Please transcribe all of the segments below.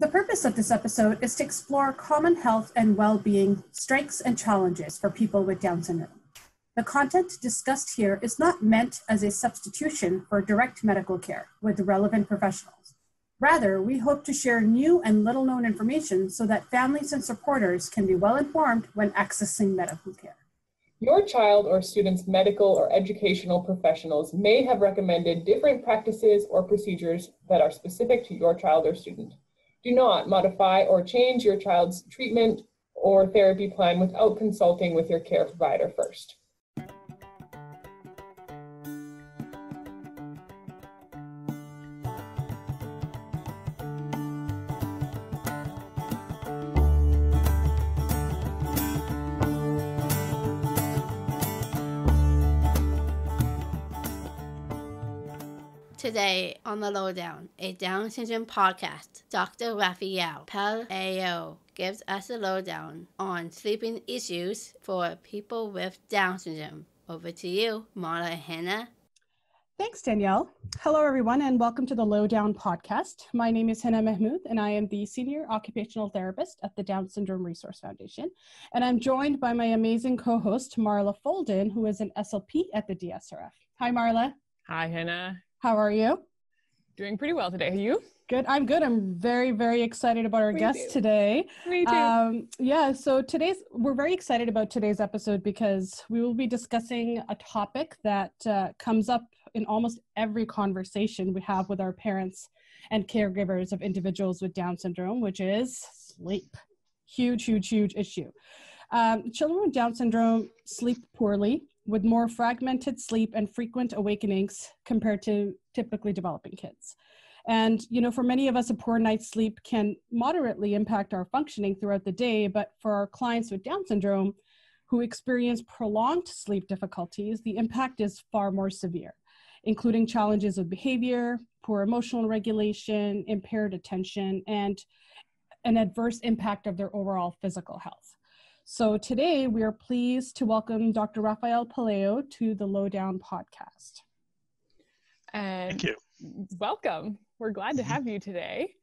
The purpose of this episode is to explore common health and well being strengths and challenges for people with Down syndrome. The content discussed here is not meant as a substitution for direct medical care with relevant professionals. Rather, we hope to share new and little known information so that families and supporters can be well informed when accessing medical care. Your child or student's medical or educational professionals may have recommended different practices or procedures that are specific to your child or student. Do not modify or change your child's treatment or therapy plan without consulting with your care provider first. Today on The Lowdown, a Down syndrome podcast, Dr. Rafael Pelayo gives us a lowdown on sleeping issues for people with Down syndrome. Over to you, Marla Hannah. Thanks, Danielle. Hello, everyone, and welcome to the Lowdown podcast. My name is Hannah Mahmoud, and I am the Senior Occupational Therapist at the Down Syndrome Resource Foundation. And I'm joined by my amazing co host, Marla Folden, who is an SLP at the DSRF. Hi, Marla. Hi, Hannah. How are you? Doing pretty well today. Are you? Good. I'm good. I'm very, very excited about our Me guest too. today. Me too. Um, yeah. So today's we're very excited about today's episode because we will be discussing a topic that uh, comes up in almost every conversation we have with our parents and caregivers of individuals with Down syndrome, which is sleep. Huge, huge, huge issue. Um, children with Down syndrome sleep poorly with more fragmented sleep and frequent awakenings compared to typically developing kids. And, you know, for many of us, a poor night's sleep can moderately impact our functioning throughout the day. But for our clients with Down syndrome who experience prolonged sleep difficulties, the impact is far more severe, including challenges with behavior, poor emotional regulation, impaired attention, and an adverse impact of their overall physical health. So today we are pleased to welcome Dr. Rafael Pelayo to the Lowdown podcast. And Thank you. welcome. We're glad to Mhm. have you today.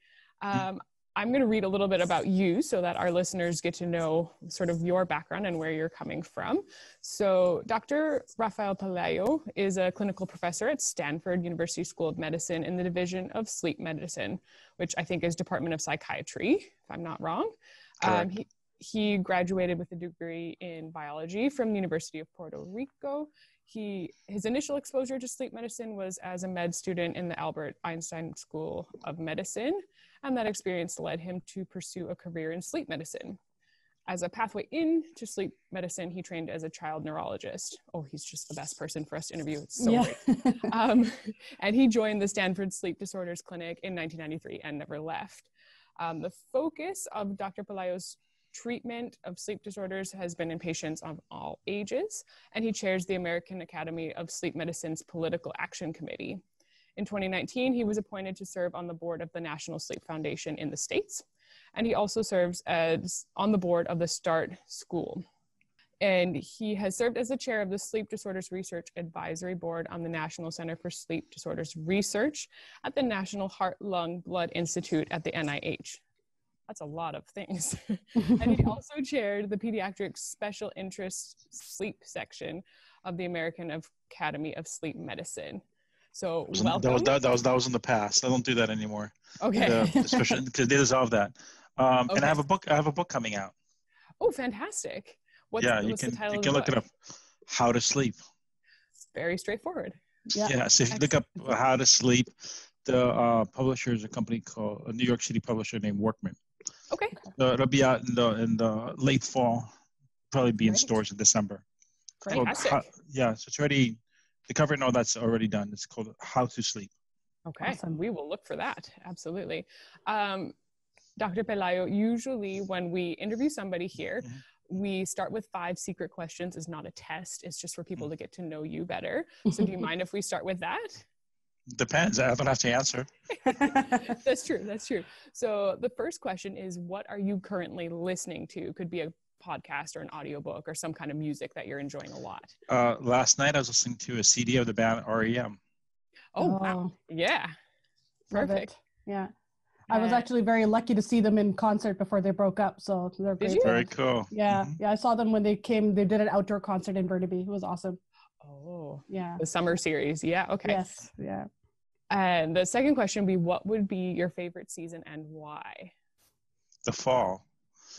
Um, I'm going to read a little bit about you so that our listeners get to know sort of your background and where you're coming from. So, Dr. Rafael Pelayo is a clinical professor at Stanford University School of Medicine in the Division of Sleep Medicine, which I think is Department of Psychiatry, if I'm not wrong. Um, Correct. he, he graduated with a degree in biology from the University of Puerto Rico. He his initial exposure to sleep medicine was as a med student in the Albert Einstein School of Medicine, and that experience led him to pursue a career in sleep medicine. As a pathway into sleep medicine, he trained as a child neurologist. Oh, he's just the best person for us to interview. It's so great um, and he joined the Stanford Sleep Disorders Clinic in 1993 and never left. Um, the focus of Dr. Pelayo's treatment of sleep disorders has been in patients of all ages, and he chairs the American Academy of Sleep Medicine's Political Action Committee. In 2019, he was appointed to serve on the board of the National Sleep Foundation in the States, and he also serves as on the board of the START School and he has served as the chair of the Sleep Disorders Research Advisory Board on the National Center for Sleep Disorders Research at the National Heart Lung Blood Institute at the NIH. That's a lot of things. and he also chaired the Pediatric Special Interest Sleep section of the American Academy of Sleep Medicine. So, That was, welcome. that was that, that was that was in the past. I don't do that anymore. okay. The- especially because they dissolved that. Um, And I have a book. I have a book coming out. Oh, fantastic. What's, yeah, you can the title you of can the look it up. How to sleep. Very straightforward. Yeah. Yeah. So if you look up how to sleep, the uh, publisher is a company called a New York City publisher named Workman. Okay. So it'll be out in the in the late fall. Probably be in Great. stores in December. Great. Called How- yeah. So it's already the cover and all that's already done. It's called How to Sleep. Okay, Awesome. we will look for that. Absolutely. Um, Dr. Pelayo, usually when we interview somebody here, Mhm. we start with five secret questions. It's not a test, it's just for people to get to know you better. So, do you mind if we start with that? Depends. I don't have to answer. that's true. That's true. So, the first question is What are you currently listening to? Could be a podcast or an audiobook or some kind of music that you're enjoying a lot. Uh, last night I was listening to a CD of the band REM. Oh, wow. Yeah. Perfect. it. Yeah. I was actually very lucky to see them in concert before they broke up. So they're great. Very cool. Yeah, Mhm. yeah. I saw them when they came. They did an outdoor concert in Burnaby. It was awesome. Oh, Yeah. the summer series. Yeah. Okay. Yes. Yeah. And the second question would be what would be your favorite season and why? The fall.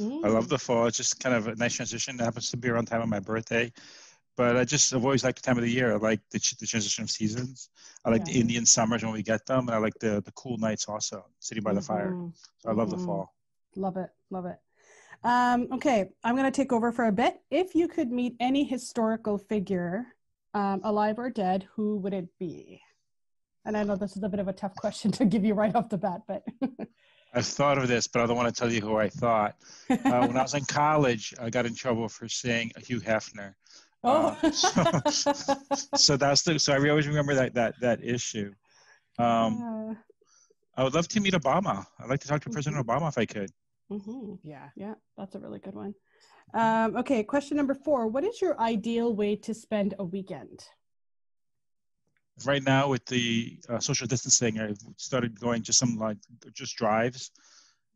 I love the fall. It's just kind of a nice transition. It happens to be around time of my birthday. But I just I've always liked the time of the year. I like the, the transition of seasons. I like the Indian summers when we get them. And I like the, the cool nights also, sitting by the fire. So I love the Mhm. fall. Love it. Love it. Um, okay, I'm going to take over for a bit. If you could meet any historical figure, um, alive or dead, who would it be? And I know this is a bit of a tough question to give you right off the bat, but I've thought of this, but I don't want to tell you who I thought. Uh, when I was in college, I got in trouble for saying Hugh Hefner. oh, Uh, so, so that's the so I always remember that that that issue. Um, I would love to meet Obama. I'd like to talk to President Obama if I could. mhm. Yeah. Yeah, that's a really good one. Um, okay, question number four. What is your ideal way to spend a weekend? Right now, with the uh, social distancing, I've started going to some like just drives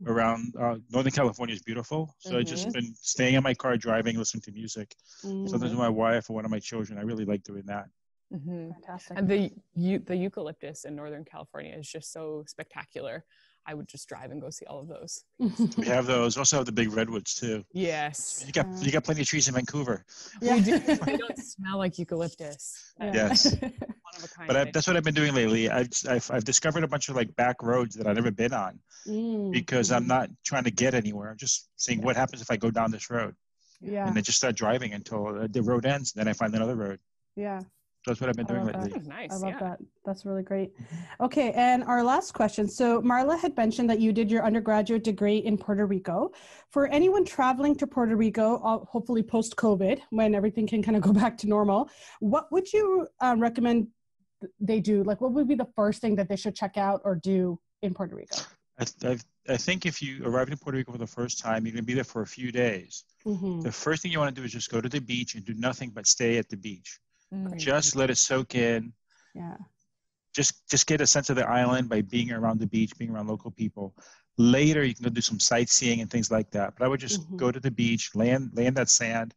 around. Uh, Northern California is beautiful, so I've just Mhm. been staying in my car, driving, listening to music. Sometimes Mm, with my wife or one of my children. I really like doing that. hmm fantastic. And the the eucalyptus in Northern California is just so spectacular. I would just drive and go see all of those. We have those. We also have the big redwoods too. Yes. You got you got plenty of trees in Vancouver. Yeah. We do. they don't smell like eucalyptus. Yeah. Yes. One of a kind. But I, that's what I've been doing lately. I've, I've I've discovered a bunch of like back roads that I've never been on Mm, because I'm not trying to get anywhere. I'm just seeing what happens if I go down this road, Yeah, and then just start driving until uh, the road ends. Then I find another road. yeah. That's what I've been I doing love that. That is nice. I love yeah. that. That's really great. Okay, and our last question. So, Marla had mentioned that you did your undergraduate degree in Puerto Rico. For anyone traveling to Puerto Rico, uh, hopefully post COVID, when everything can kind of go back to normal, what would you uh, recommend they do? Like, what would be the first thing that they should check out or do in Puerto Rico? I, I, I think if you arrive in Puerto Rico for the first time, you're gonna be there for a few days. Mm-hmm. The first thing you want to do is just go to the beach and do nothing but stay at the beach. Mm. Just let it soak in. Yeah. just just get a sense of the island by being around the beach, being around local people. Later, you can go do some sightseeing and things like that. But I would just Mhm. go to the beach, land land that sand.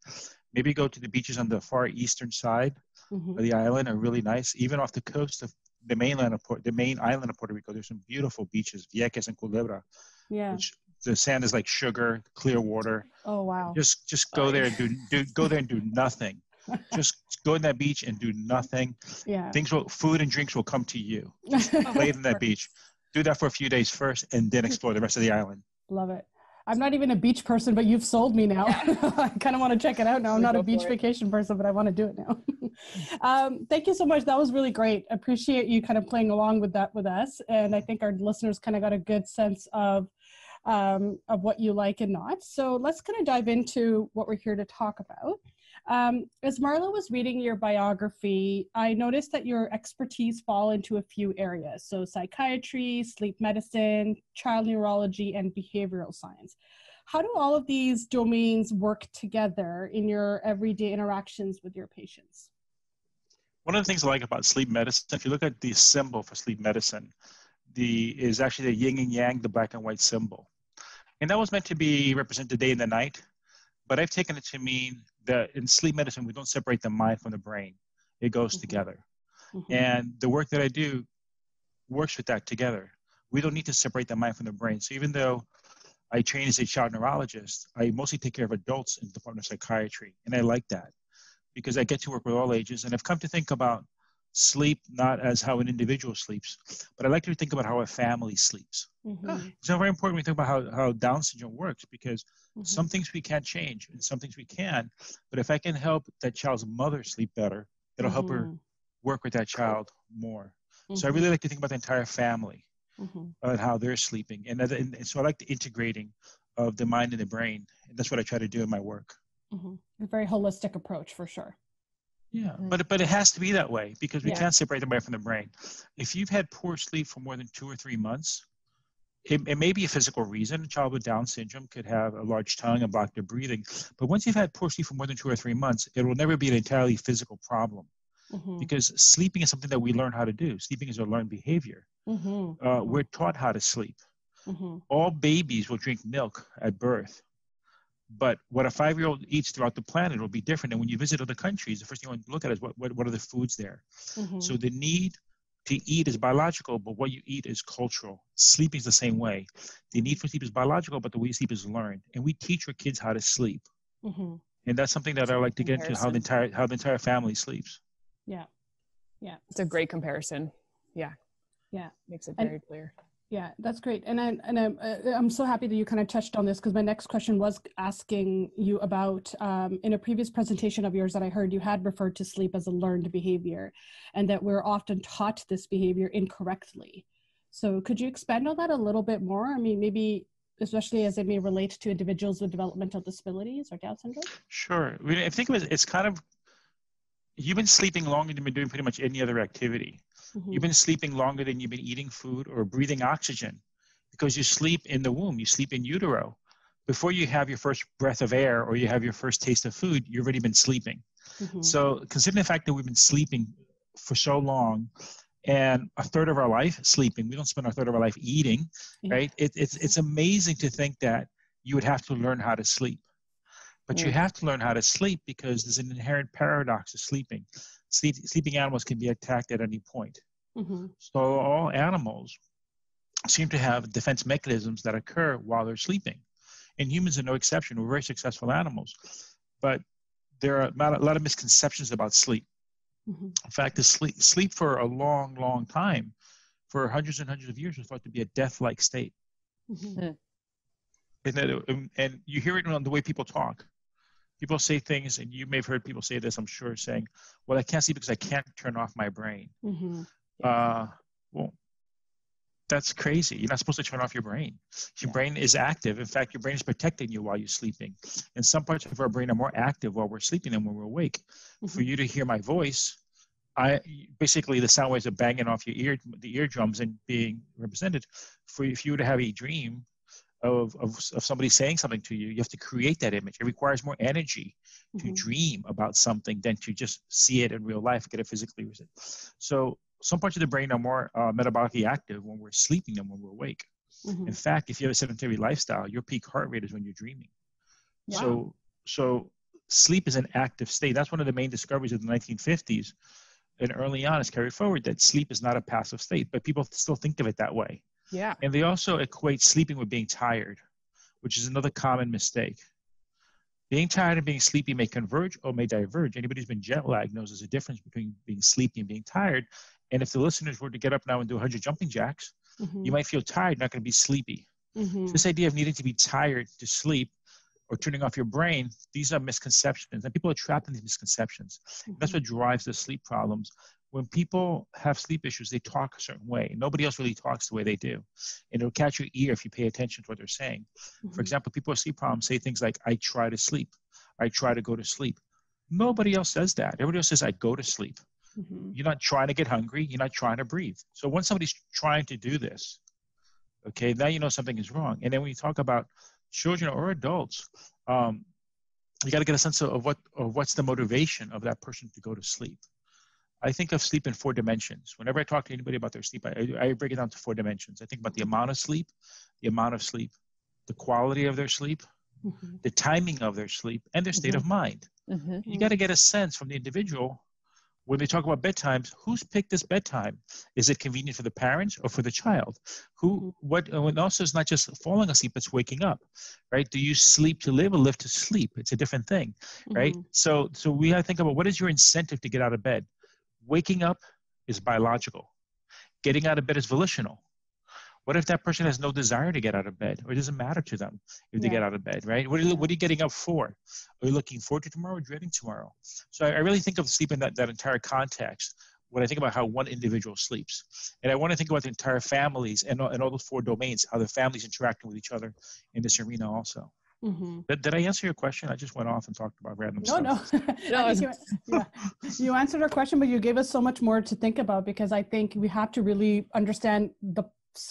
Maybe go to the beaches on the far eastern side Mhm. of the island are really nice. Even off the coast of the mainland of Port, the main island of Puerto Rico, there's some beautiful beaches, Vieques and Culebra, Yeah. which the sand is like sugar, clear water. Oh, wow. Just just go there and do, do go there and do nothing. Just go in that beach and do nothing. Yeah. Things will food and drinks will come to you. Lay in that beach. Do that for a few days first, and then explore the rest of the island. Love it. I'm not even a beach person, but you've sold me now. I kind of want to check it out now. I'm not a beach vacation person, but I want to do it now. um, thank you so much. That was really great. Appreciate you kind of playing along with that with us. And I think our listeners kind of got a good sense of um, of what you like and not. So let's kind of dive into what we're here to talk about. Um, as Marla was reading your biography, I noticed that your expertise fall into a few areas. So psychiatry, sleep medicine, child neurology, and behavioral science. How do all of these domains work together in your everyday interactions with your patients? One of the things I like about sleep medicine, if you look at the symbol for sleep medicine, the is actually the yin and yang, the black and white symbol. And that was meant to be represent the day and the night. But I've taken it to mean that in sleep medicine, we don't separate the mind from the brain. It goes Mhm. together. Mhm. And the work that I do works with that together. We don't need to separate the mind from the brain. So even though I train as a child neurologist, I mostly take care of adults in the Department of Psychiatry. And I like that because I get to work with all ages. And I've come to think about sleep not as how an individual sleeps, but I like to think about how a family sleeps. Mhm. It's very important we think about how, how Down syndrome works because Mhm. some things we can't change and some things we can. But if I can help that child's mother sleep better, it'll help her Mhm. work with that child more. So I Mhm. really like to think about the entire family Mhm. and how they're sleeping. And, that- and so I like the integrating of the mind and the brain. And that's what I try to do in my work. A very holistic approach for sure. Yeah, but but it has to be that way because we Yeah. can't separate the mind from the brain. If you've had poor sleep for more than two or three months, it, it may be a physical reason. A child with Down syndrome could have a large tongue and block their breathing. But once you've had poor sleep for more than two or three months, it will never be an entirely physical problem Mhm. because sleeping is something that we learn how to do. Sleeping is a learned behavior. Mhm. Uh, we're taught how to sleep. Mm-hmm. All babies will drink milk at birth. But what a five year old eats throughout the planet will be different. And when you visit other countries, the first thing you want to look at is what, what, what are the foods there? Mm-hmm. So the need to eat is biological, but what you eat is cultural. Sleeping is the same way. The need for sleep is biological, but the way you sleep is learned. And we teach our kids how to sleep. Mm-hmm. And that's something that I like to get into how the entire how the entire family sleeps. Yeah. Yeah. It's a great comparison. Yeah. Yeah. Makes it And- very clear. Yeah, that's great. And I, and I'm, uh, I'm so happy that you kind of touched on this because my next question was asking you about um, in a previous presentation of yours that I heard you had referred to sleep as a learned behavior and that we're often taught this behavior incorrectly. So could you expand on that a little bit more? I mean, maybe especially as it may relate to individuals with developmental disabilities or Down syndrome? Sure. I, think it was, it's kind of you've been sleeping longer than you've been doing pretty much any other activity. Mhm. You've been sleeping longer than you've been eating food or breathing oxygen because you sleep in the womb, you sleep in utero. Before you have your first breath of air or you have your first taste of food, you've already been sleeping. Mhm. So, considering the fact that we've been sleeping for so long and a third of our life sleeping, we don't spend a third of our life eating, Yeah. right? It, it's, it's amazing to think that you would have to learn how to sleep. But you Mm. have to learn how to sleep because there's an inherent paradox of sleeping. Sleep, sleeping animals can be attacked at any point. Mhm. So all animals seem to have defense mechanisms that occur while they're sleeping. And humans are no exception. We're very successful animals. But there are a lot of misconceptions about sleep. Mhm. In fact, the sleep, sleep for a long, long time, for hundreds and hundreds of years, was thought to be a death-like state. Mhm. And, that, and you hear it on the way people talk. People say things, and you may have heard people say this, I'm sure, saying, Well, I can't sleep because I can't turn off my brain. Mhm. Uh, well, that's crazy. You're not supposed to turn off your brain. Your brain is active. In fact, your brain is protecting you while you're sleeping. And some parts of our brain are more active while we're sleeping than when we're awake. For Mhm. you to hear my voice, I basically the sound waves are banging off your ear, the eardrums, and being represented. For if you were to have a dream of, of, of somebody saying something to you, you have to create that image. It requires more energy to Mhm. dream about something than to just see it in real life, get it physically. with it So some parts of the brain are more uh, metabolically active when we're sleeping than when we're awake. Mhm. In fact, if you have a sedentary lifestyle, your peak heart rate is when you're dreaming. Wow. So, so sleep is an active state. That's one of the main discoveries of the 1950s, and early on, it's carried forward that sleep is not a passive state, but people still think of it that way. Yeah. And they also equate sleeping with being tired, which is another common mistake. Being tired and being sleepy may converge or may diverge. Anybody who's been jet lagged knows there's a difference between being sleepy and being tired. And if the listeners were to get up now and do 100 jumping jacks, Mhm. you might feel tired, not going to be sleepy. Mhm. This idea of needing to be tired to sleep or turning off your brain, these are misconceptions. And people are trapped in these misconceptions. That's what drives the sleep problems. When people have sleep issues, they talk a certain way. Nobody else really talks the way they do. And it'll catch your ear if you pay attention to what they're saying. Mhm. For example, people with sleep problems say things like, I try to sleep. I try to go to sleep. Nobody else says that. Everybody else says, I go to sleep. Mhm. You're not trying to get hungry. You're not trying to breathe. So when somebody's trying to do this, okay, now you know something is wrong. And then when you talk about children or adults, um, you got to get a sense of, of what of what's the motivation of that person to go to sleep. I think of sleep in four dimensions. Whenever I talk to anybody about their sleep, I, I break it down to four dimensions. I think about the amount of sleep, the amount of sleep, the quality of their sleep, Mhm. the timing of their sleep, and their state of mind Mm-hmm. you got to get a sense from the individual when they talk about bedtimes who's picked this bedtime is it convenient for the parents or for the child who what and also it's not just falling asleep it's waking up right do you sleep to live or live to sleep it's a different thing right Mhm. so so we got to think about what is your incentive to get out of bed waking up is biological. Getting out of bed is volitional. What if that person has no desire to get out of bed or it doesn't matter to them if they get out of bed right? What are, you, what are you getting up for? Are you looking forward to tomorrow or dreading tomorrow? So I, I really think of sleep in that, that entire context when I think about how one individual sleeps. And I want to think about the entire families and, all- and all those four domains, how the families interacting with each other in this arena also. Mhm. Did, did I answer your question? I just went off and talked about random No, stuff. no. No, you, yeah. you answered our question, but you gave us so much more to think about because I think we have to really understand the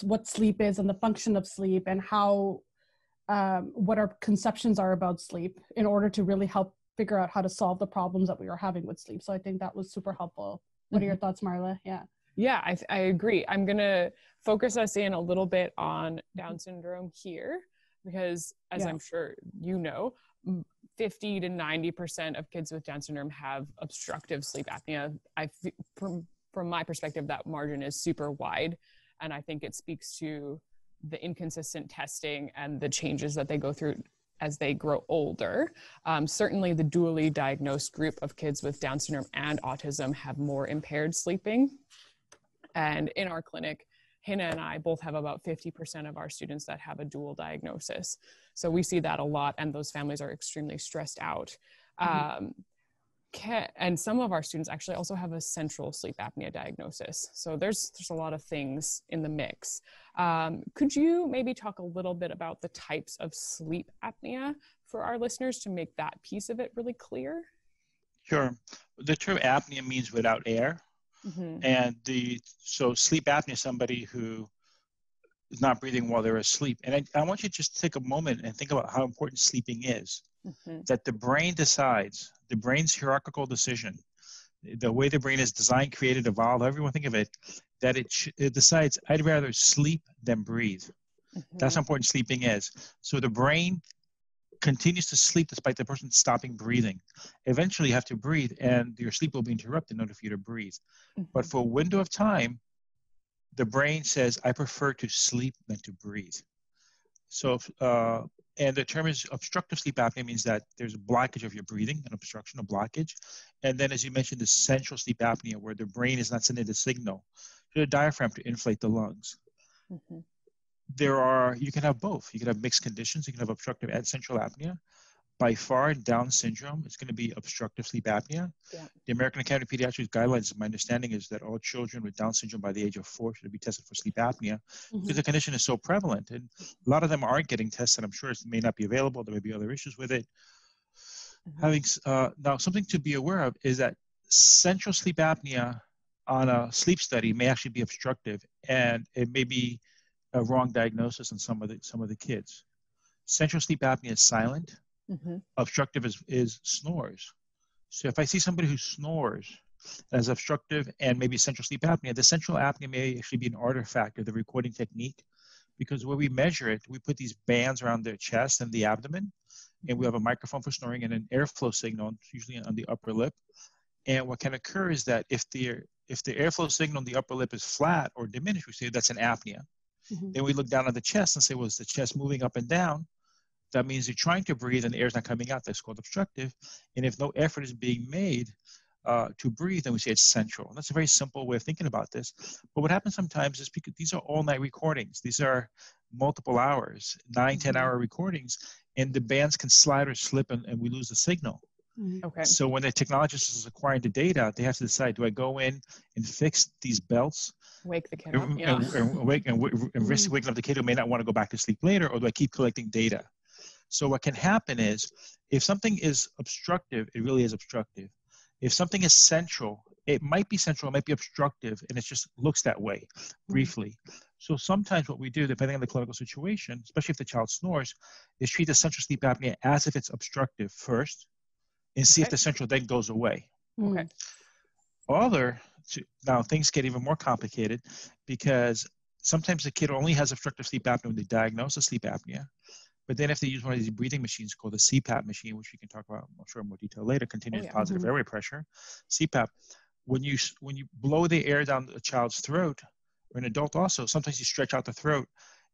what sleep is and the function of sleep and how um, what our conceptions are about sleep in order to really help figure out how to solve the problems that we are having with sleep. So I think that was super helpful. What are your thoughts, Marla? Yeah. Yeah, I, I agree. I'm going to focus us in a little bit on Down syndrome here, because as Yeah. I'm sure you know, 50 to 90% of kids with Down syndrome have obstructive sleep apnea. i from, from my perspective, that margin is super wide. And I think it speaks to the inconsistent testing and the changes that they go through as they grow older. Um, certainly, the dually diagnosed group of kids with Down syndrome and autism have more impaired sleeping. And in our clinic, Hannah and I both have about 50% of our students that have a dual diagnosis. So we see that a lot, and those families are extremely stressed out. Um, ca- and some of our students actually also have a central sleep apnea diagnosis. So there's there's a lot of things in the mix. Um, could you maybe talk a little bit about the types of sleep apnea for our listeners to make that piece of it really clear? Sure. The term apnea means without air. Mhm. And the so sleep apnea is somebody who is not breathing while they're asleep. And I, I want you to just take a moment and think about how important sleeping is. Mhm. That the brain decides, the brain's hierarchical decision, the way the brain is designed, created, evolved, however you want to think of it, that it, sh- it decides, I'd rather sleep than breathe. That's Mhm. how important sleeping is. So the brain continues to sleep despite the person stopping breathing. Eventually, you have to breathe, and your sleep will be interrupted in order for you to breathe. But Mhm. for a window of time, the brain says, I prefer to sleep than to breathe. So, uh, and the term is obstructive sleep apnea means that there's a blockage of your breathing, an obstruction, a blockage. And then, as you mentioned, the central sleep apnea, where the brain is not sending the signal to the diaphragm to inflate the lungs Mhm. There are you can have both. You can have mixed conditions. You can have obstructive and central apnea. By far down syndrome it's going to be obstructive sleep apnea. Yeah. the american academy of pediatrics guidelines my understanding is that all children with down syndrome by the age of four should be tested for sleep apnea because the condition is so prevalent. And a lot of them aren't getting tested i'm sure it may not be available. There may be other issues with it. Mhm. having uh, now something to be aware of is that central sleep apnea on a sleep study may actually be obstructive and it may be a wrong diagnosis in some of the some of the kids. Central sleep apnea is silent. Mhm. obstructive is, is snores. So if i see somebody who snores as obstructive and maybe central sleep apnea the central apnea may actually be an artifact of the recording technique because when we measure it we put these bands around their chest and the abdomen and we have a microphone for snoring and an airflow signal usually on the upper lip. And what can occur is that if the if the airflow signal on the upper lip is flat or diminished we say that's an apnea Mhm. then we look down at the chest and say well is the chest moving up and down that means you're trying to breathe and the air's not coming out that's called obstructive and if no effort is being made uh, to breathe then we say it's central and that's a very simple way of thinking about this but what happens sometimes is because these are all night recordings these are multiple hours nine ten Mhm. hour recordings and the bands can slide or slip and, and we lose the signal. Okay. so when the technologist is acquiring the data, they have to decide: Do I go in and fix these belts Wake the kid up. and, Yeah. and, and wake and, and risk waking up the kid who may not want to go back to sleep later, or do I keep collecting data? So what can happen is, if something is obstructive, it really is obstructive. If something is central, it might be central, it might be obstructive, and it just looks that way mm-hmm. briefly. So sometimes what we do, depending on the clinical situation, especially if the child snores, is treat the central sleep apnea as if it's obstructive first, and see if the central then goes away. Okay. Other now things get even more complicated because sometimes the kid only has obstructive sleep apnea when they diagnose a sleep apnea. But then if they use one of these breathing machines called the CPAP machine, which we can talk about, I'm sure in more detail later, continuous yeah. positive Mhm. airway pressure, CPAP, when you when you blow the air down a child's throat, or an adult also, sometimes you stretch out the throat,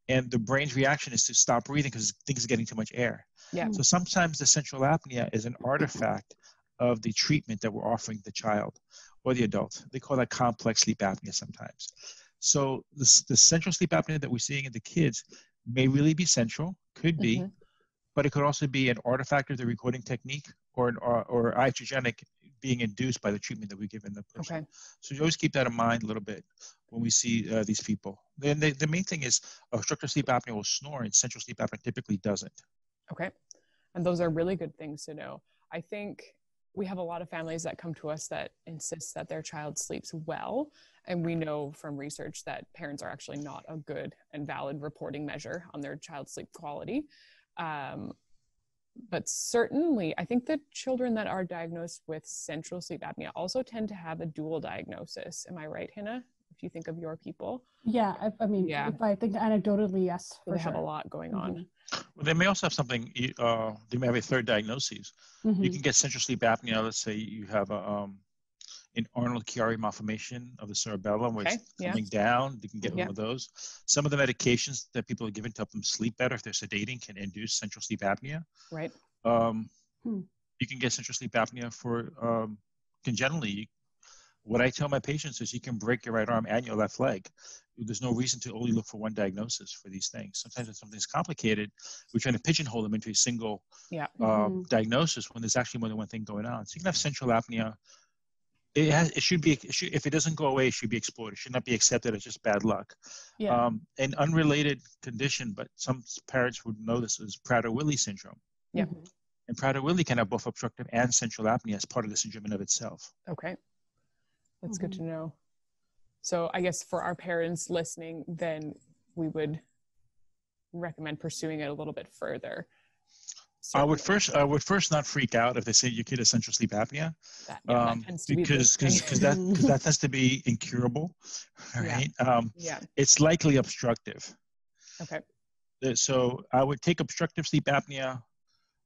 and the brain's reaction is to stop breathing because things are getting too much air. Yeah. So sometimes the central apnea is an artifact of the treatment that we're offering the child or the adult. They call that complex sleep apnea sometimes. So the, the central sleep apnea that we're seeing in the kids may really be central, could be, Mhm. but it could also be an artifact of the recording technique or, an, or, or iatrogenic being induced by the treatment that we give in the person. Okay. So you always keep that in mind a little bit when we see uh, these people. Then the, the main thing is obstructive sleep apnea will snore and central sleep apnea typically doesn't. Okay. And those are really good things to know. I think we have a lot of families that come to us that insist that their child sleeps well. And we know from research that parents are actually not a good and valid reporting measure on their child's sleep quality. Um, but certainly, I think the children that are diagnosed with central sleep apnea also tend to have a dual diagnosis. Am I right, Hannah? if you think of your people. Yeah, I, I mean, Yeah. if I think anecdotally, yes, So for they have a lot going on. Well, they may also have something. Uh, they may have a third diagnosis. You Mhm. can get central sleep apnea. Let's say you have a um, an Arnold Chiari malformation of the cerebellum, where Okay, it's yeah. coming down. They can get Yeah. one of those. Some of the medications that people are given to help them sleep better, if they're sedating, can induce central sleep apnea. Right. Um, Hmm. You can get central sleep apnea for um, congenitally. What I tell my patients is you can break your right arm and your left leg. There's no reason to only look for one diagnosis for these things. Sometimes when something's complicated, we're trying to pigeonhole them into a single Yeah. um, diagnosis when there's actually more than one thing going on. So you can have central apnea. It has. It should be. It should, if it doesn't go away, it should be explored. It should not be accepted as just bad luck. Yeah. Um, an unrelated condition, but some parents would know this is Prader-Willi syndrome. Yeah. Mhm. And Prader-Willi can have both obstructive and central apnea as part of the syndrome in of itself. Okay. That's good Mm-hmm. to know. So I guess for our parents listening, then we would recommend pursuing it a little bit further. I would first, I would first not freak out if they say your kid has central sleep apnea, that, yeah, um, tends to because because that because that tends to be incurable, Yeah. right? Um, yeah. it's likely obstructive. Okay. Uh, So I would take obstructive sleep apnea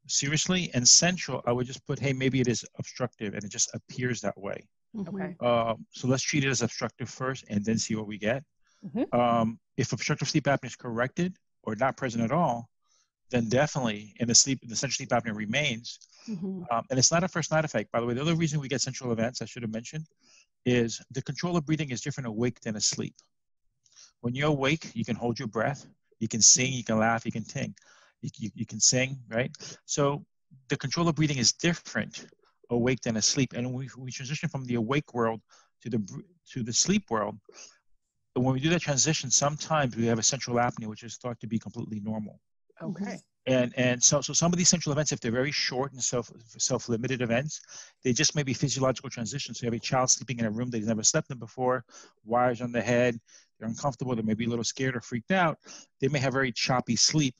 seriously, and central, I would just put, hey, maybe it is obstructive, and it just appears that way. Okay. Um, so let's treat it as obstructive first, and then see what we get. Mhm. Um, if obstructive sleep apnea is corrected or not present at all, then definitely, and the sleep, the central sleep apnea remains, Mhm. um, and it's not a first night effect. By the way, the other reason we get central events, I should have mentioned, is the control of breathing is different awake than asleep. When you're awake, you can hold your breath, you can sing, you can laugh, you can ting, you, you, you can sing, right? So the control of breathing is different awake than asleep. And when we, we transition from the awake world to the to the sleep world, when we do that transition, sometimes we have a central apnea, which is thought to be completely normal Okay. and and so so some of these central events if they're very short and self self-limited events they just may be physiological transitions. So you have a child sleeping in a room that he's never slept in before wires on the head they're uncomfortable they may be a little scared or freaked out they may have very choppy sleep.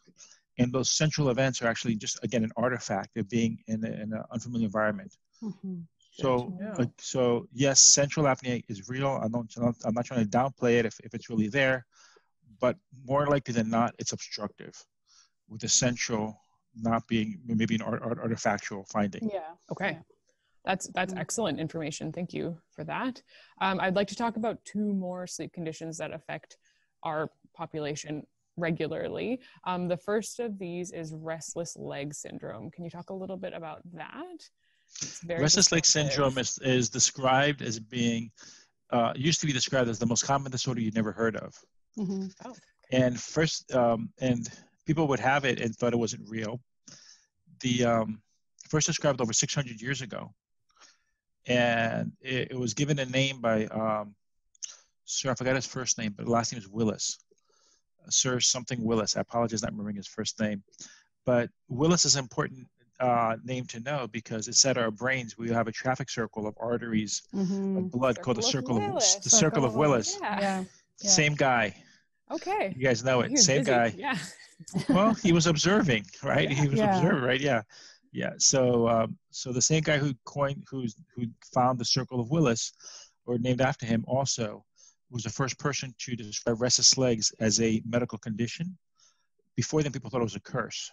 And those central events are actually just again an artifact of being in, a, in an unfamiliar environment. Mhm. so to uh, so yes central apnea is real. I'm not i'm not trying to downplay it if, if it's really there but more likely than not it's obstructive with the central not being maybe an art, art, artifactual finding Yeah. Okay. That's that's Mm. excellent information. Thank you for that. Um, I'd like to talk about two more sleep conditions that affect our population regularly. Um, the first of these is restless leg syndrome. Can you talk a little bit about that? It's very restless leg syndrome is, is described as being uh, used to be described as the most common disorder you'd never heard of Mhm. and first um, and people would have it and thought it wasn't real the um, first described over 600 years ago and it, it was given a name by um, sir i forgot his first name but the last name is willis sir something willis i apologize not remembering his first name but willis is an important uh, name to know because it said our brains we have a traffic circle of arteries Mhm. of blood called the circle of Willis. the circle of willis Yeah. Yeah. Yeah. same guy Okay. you guys know it was same busy. guy Yeah. well he was observing right he was Yeah. observing right yeah yeah so um, so the same guy who coined who's who found the circle of willis or named after him also was the first person to describe restless legs as a medical condition before then people thought it was a curse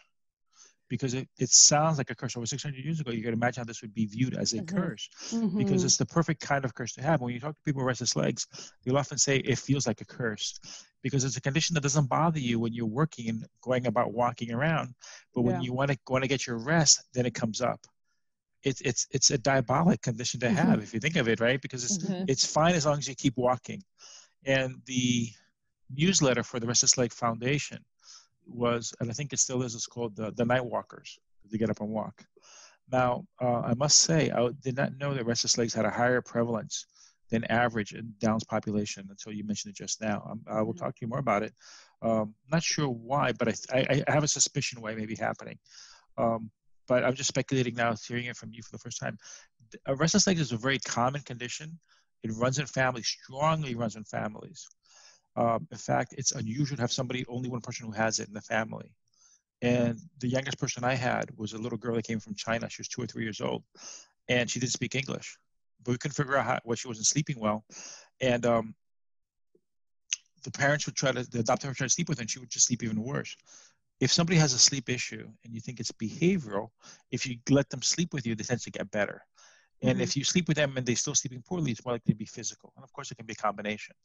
because it, it sounds like a curse over 600 years ago you can imagine how this would be viewed as a Mhm. curse Mhm. because it's the perfect kind of curse to have. When you talk to people with restless legs, they'll often say it feels like a curse because it's a condition that doesn't bother you when you're working and going about walking around, but when Yeah. you want to want to get your rest, then it comes up. It's it's it's a diabolic condition to have if you think of it, right? Because it's Mhm. it's fine as long as you keep walking. And the newsletter for the Restless Leg Foundation was, and I think it still is, it's called the, the Night Walkers. They get up and walk. Now, uh, I must say, I did not know that restless legs had a higher prevalence than average in Down's population until you mentioned it just now. Um, I will Mhm. talk to you more about it. Um, not sure why, but I, I, I have a suspicion why it may be happening. Um, but I'm just speculating now, hearing it from you for the first time. Uh, restless legs is a very common condition. It runs in families, strongly runs in families. Um, in fact, it's unusual to have somebody, only one person who has it in the family. And the youngest person I had was a little girl that came from China. She was two or three years old, and she didn't speak English. But we couldn't figure out how, why she wasn't sleeping well. And um, the parents would try to, the adoptive would try to sleep with her and she would just sleep even worse. If somebody has a sleep issue and you think it's behavioral, if you let them sleep with you, they tend to get better. And Mhm. if you sleep with them and they're still sleeping poorly, it's more likely to be physical. And of course, it can be a combination.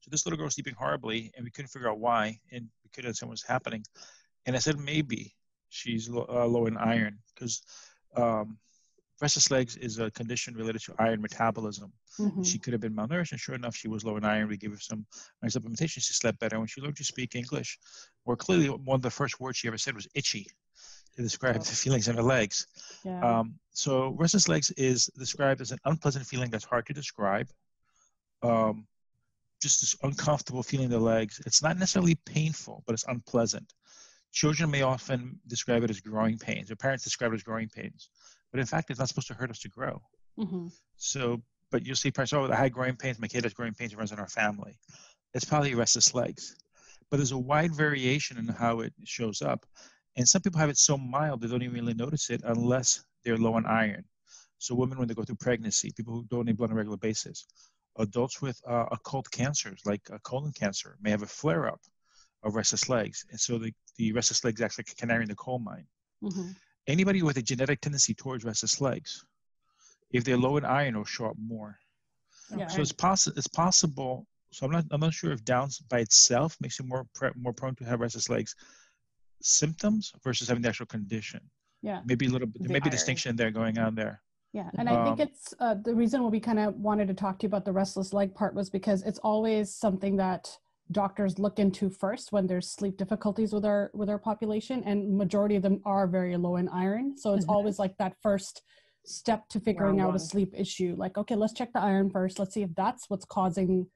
So this little girl was sleeping horribly, and we couldn't figure out why, and we couldn't understand what was happening. And I said maybe she's low, uh, low in iron because um, restless legs is a condition related to iron metabolism. Mhm. She could have been malnourished, and sure enough, she was low in iron. We gave her some iron supplementation. She slept better. When she learned to speak English, more clearly, one of the first words she ever said was itchy to describe Oh. the feelings in her legs. Yeah. Um, so restless legs is described as an unpleasant feeling that's hard to describe. Um, just this uncomfortable feeling in the legs. It's not necessarily painful, but it's unpleasant. Children may often describe it as growing pains. Their parents describe it as growing pains, but in fact, it's not supposed to hurt us to grow. Mhm. So, but you'll see parents, oh, I had growing pains. My kid has growing pains. It runs in our family. It's probably restless legs. But there's a wide variation in how it shows up. And some people have it so mild they don't even really notice it unless they're low on iron. So women when they go through pregnancy, people who donate blood on a regular basis, adults with uh, occult cancers like uh, colon cancer may have a flare up of restless legs. And so the, the restless legs act like a canary in the coal mine. Mhm. Anybody with a genetic tendency towards restless legs, if they're low in iron, will show up more. Yeah. So it's possible. It's possible. So I'm not. I'm not sure if Downs by itself makes you more pre- more prone to have restless legs symptoms versus having the actual condition. Yeah. Maybe a little bit. There The may iron. distinction there going on there. Yeah, and I think Um, it's uh, the reason why we kind of wanted to talk to you about the restless leg part was because it's always something that doctors look into first when there's sleep difficulties with our with our population, and majority of them are very low in iron. So it's Mhm. always like that first step to figuring Round out a sleep issue. Like, okay, let's check the iron first. Let's see if that's what's causing,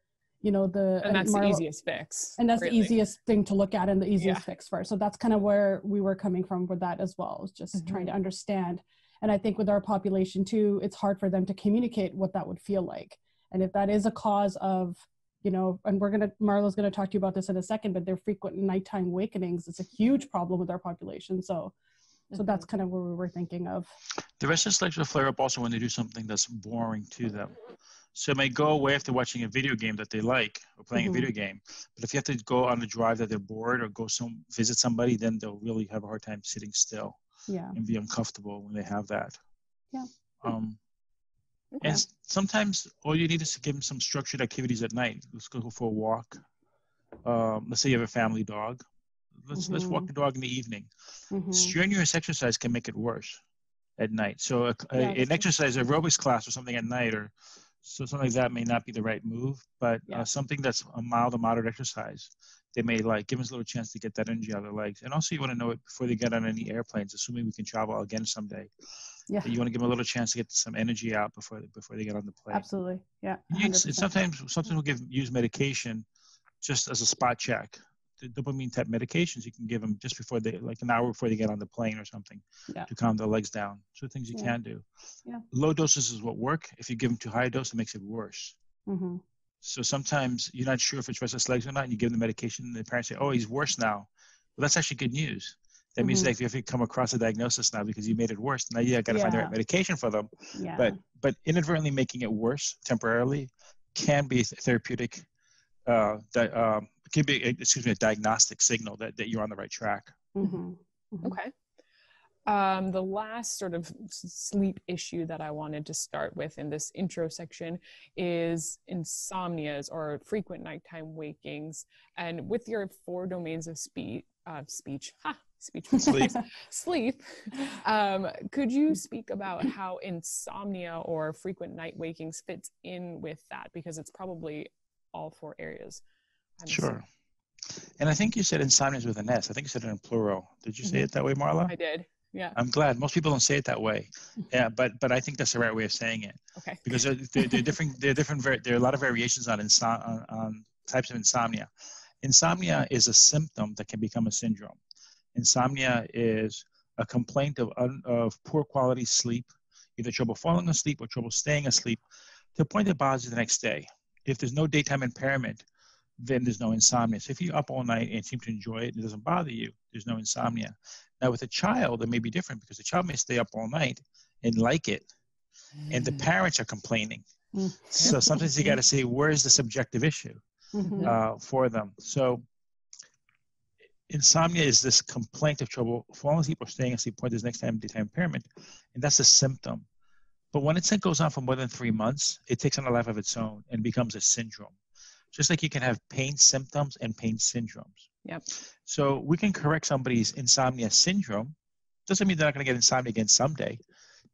you know, the And that's the easiest fix. and that's really. the easiest thing to look at and the easiest Yeah. fix first so that's kind of where we were coming from with that as well is just trying to Mm-hmm. understand and i think with our population too it's hard for them to communicate what that would feel like and if that is a cause of you know and we're gonna marla's gonna talk to you about this in a second but their frequent nighttime awakenings is a huge problem with our population so so that's Mm-hmm. kind of where we were thinking of The restless legs will flare up also when they do something that's boring to them. So it may go away after watching a video game that they like or playing Mhm. a video game. But if you have to go on a drive that they're bored or go some visit somebody, then they'll really have a hard time sitting still yeah and be uncomfortable when they have that. Yeah. Um, Okay. and sometimes all you need is to give them some structured activities at night. Let's go for a walk. Um, let's say you have a family dog. Let's let's walk Mhm. the dog in the evening. Mhm. Strenuous exercise can make it worse at night. So a, a- Yeah, an exercise aerobics class or something at night or so something like that may not be the right move, but Yeah. uh, something that's a mild or moderate exercise, they may like give us a little chance to get that energy out of their legs. And also you want to know it before they get on any airplanes, assuming we can travel again someday. yeah You want to give them a little chance to get some energy out before they, before they get on the plane. absolutely yeah And you- and 100%. sometimes sometimes we'll give use medication just as a spot check. The dopamine type medications you can give them just before they like an hour before they get on the plane or something Yeah. to calm their legs down. So things you Yeah. can do. Yeah. Low doses is what work. If you give them too high a dose, it makes it worse. Mhm. So sometimes you're not sure if it's restless legs or not, and you give them the medication, and the parents say, "Oh, he's worse now." Well, that's actually good news. That means Mhm. that if you come across a diagnosis now because you made it worse, now you got to find the right medication for them yeah but but inadvertently making it worse temporarily can be th- therapeutic uh di- um can be excuse me a diagnostic signal that, that you're on the right track Mhm. Mhm. Okay. Um, the last sort of sleep issue that I wanted to start with in this intro section is insomnias or frequent nighttime wakings. And with your four domains of speech, uh, speech, ha, speech, Sleep. sleep. Um, could you speak about how insomnia or frequent night wakings fits in with that? Because it's probably all four areas. I'm sure. And i think you said insomnia is with an s. I think you said it in plural. Did you say mm-hmm. it that way marla? I did. Yeah. i'm glad. Most people don't say it that way. Yeah but but i think that's the right way of saying it. Okay. because there, there, there are different there are different var- there are a lot of variations on, insom- on on types of insomnia. Insomnia is a symptom that can become a syndrome. Insomnia is a complaint of un, of poor quality sleep either trouble falling asleep or trouble staying asleep to the point that bothers you the next day. If there's no daytime impairment then there's no insomnia so if you're up all night and seem to enjoy it and it doesn't bother you there's no insomnia now with a child it may be different because the child may stay up all night and like it and the parents are complaining. Mm. So sometimes you got to say, where's the subjective issue? Mhm. uh, for them. So insomnia is this complaint of trouble falling asleep or staying asleep point is next time daytime impairment, and that's a symptom. But when it goes on for more than three months, it takes on a life of its own and becomes a syndrome. Just like you can have pain symptoms and pain syndromes. Yep. So we can correct somebody's insomnia syndrome. Doesn't mean they're not going to get insomnia again someday,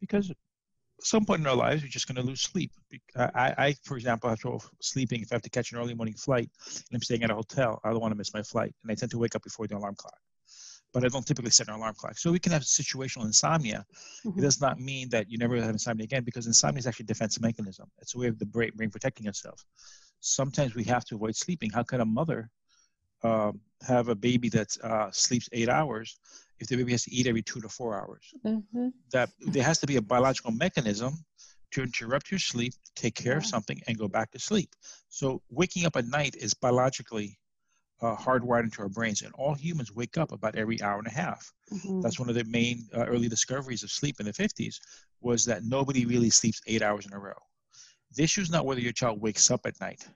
because at some point in our lives we're just going to lose sleep. I, I, for example, have trouble sleeping if I have to catch an early morning flight and I'm staying at a hotel. I don't want to miss my flight, and I tend to wake up before the alarm clock. But I don't typically set an alarm clock. So we can have situational insomnia. Mhm. It does not mean that you never have insomnia again, because insomnia is actually a defense mechanism. It's a way of the brain, brain protecting itself. Sometimes we have to avoid sleeping. How can a mother um, have a baby that uh, sleeps eight hours if the baby has to eat every two to four hours? Mhm. that there has to be a biological mechanism to interrupt your sleep, take care of something, and go back to sleep. So waking up at night is biologically uh, hardwired into our brains, and all humans wake up about every hour and a half. Mhm. That's one of the main uh, early discoveries of sleep in the 50s was that nobody really sleeps eight hours in a row. The issue is not whether your child wakes up at night.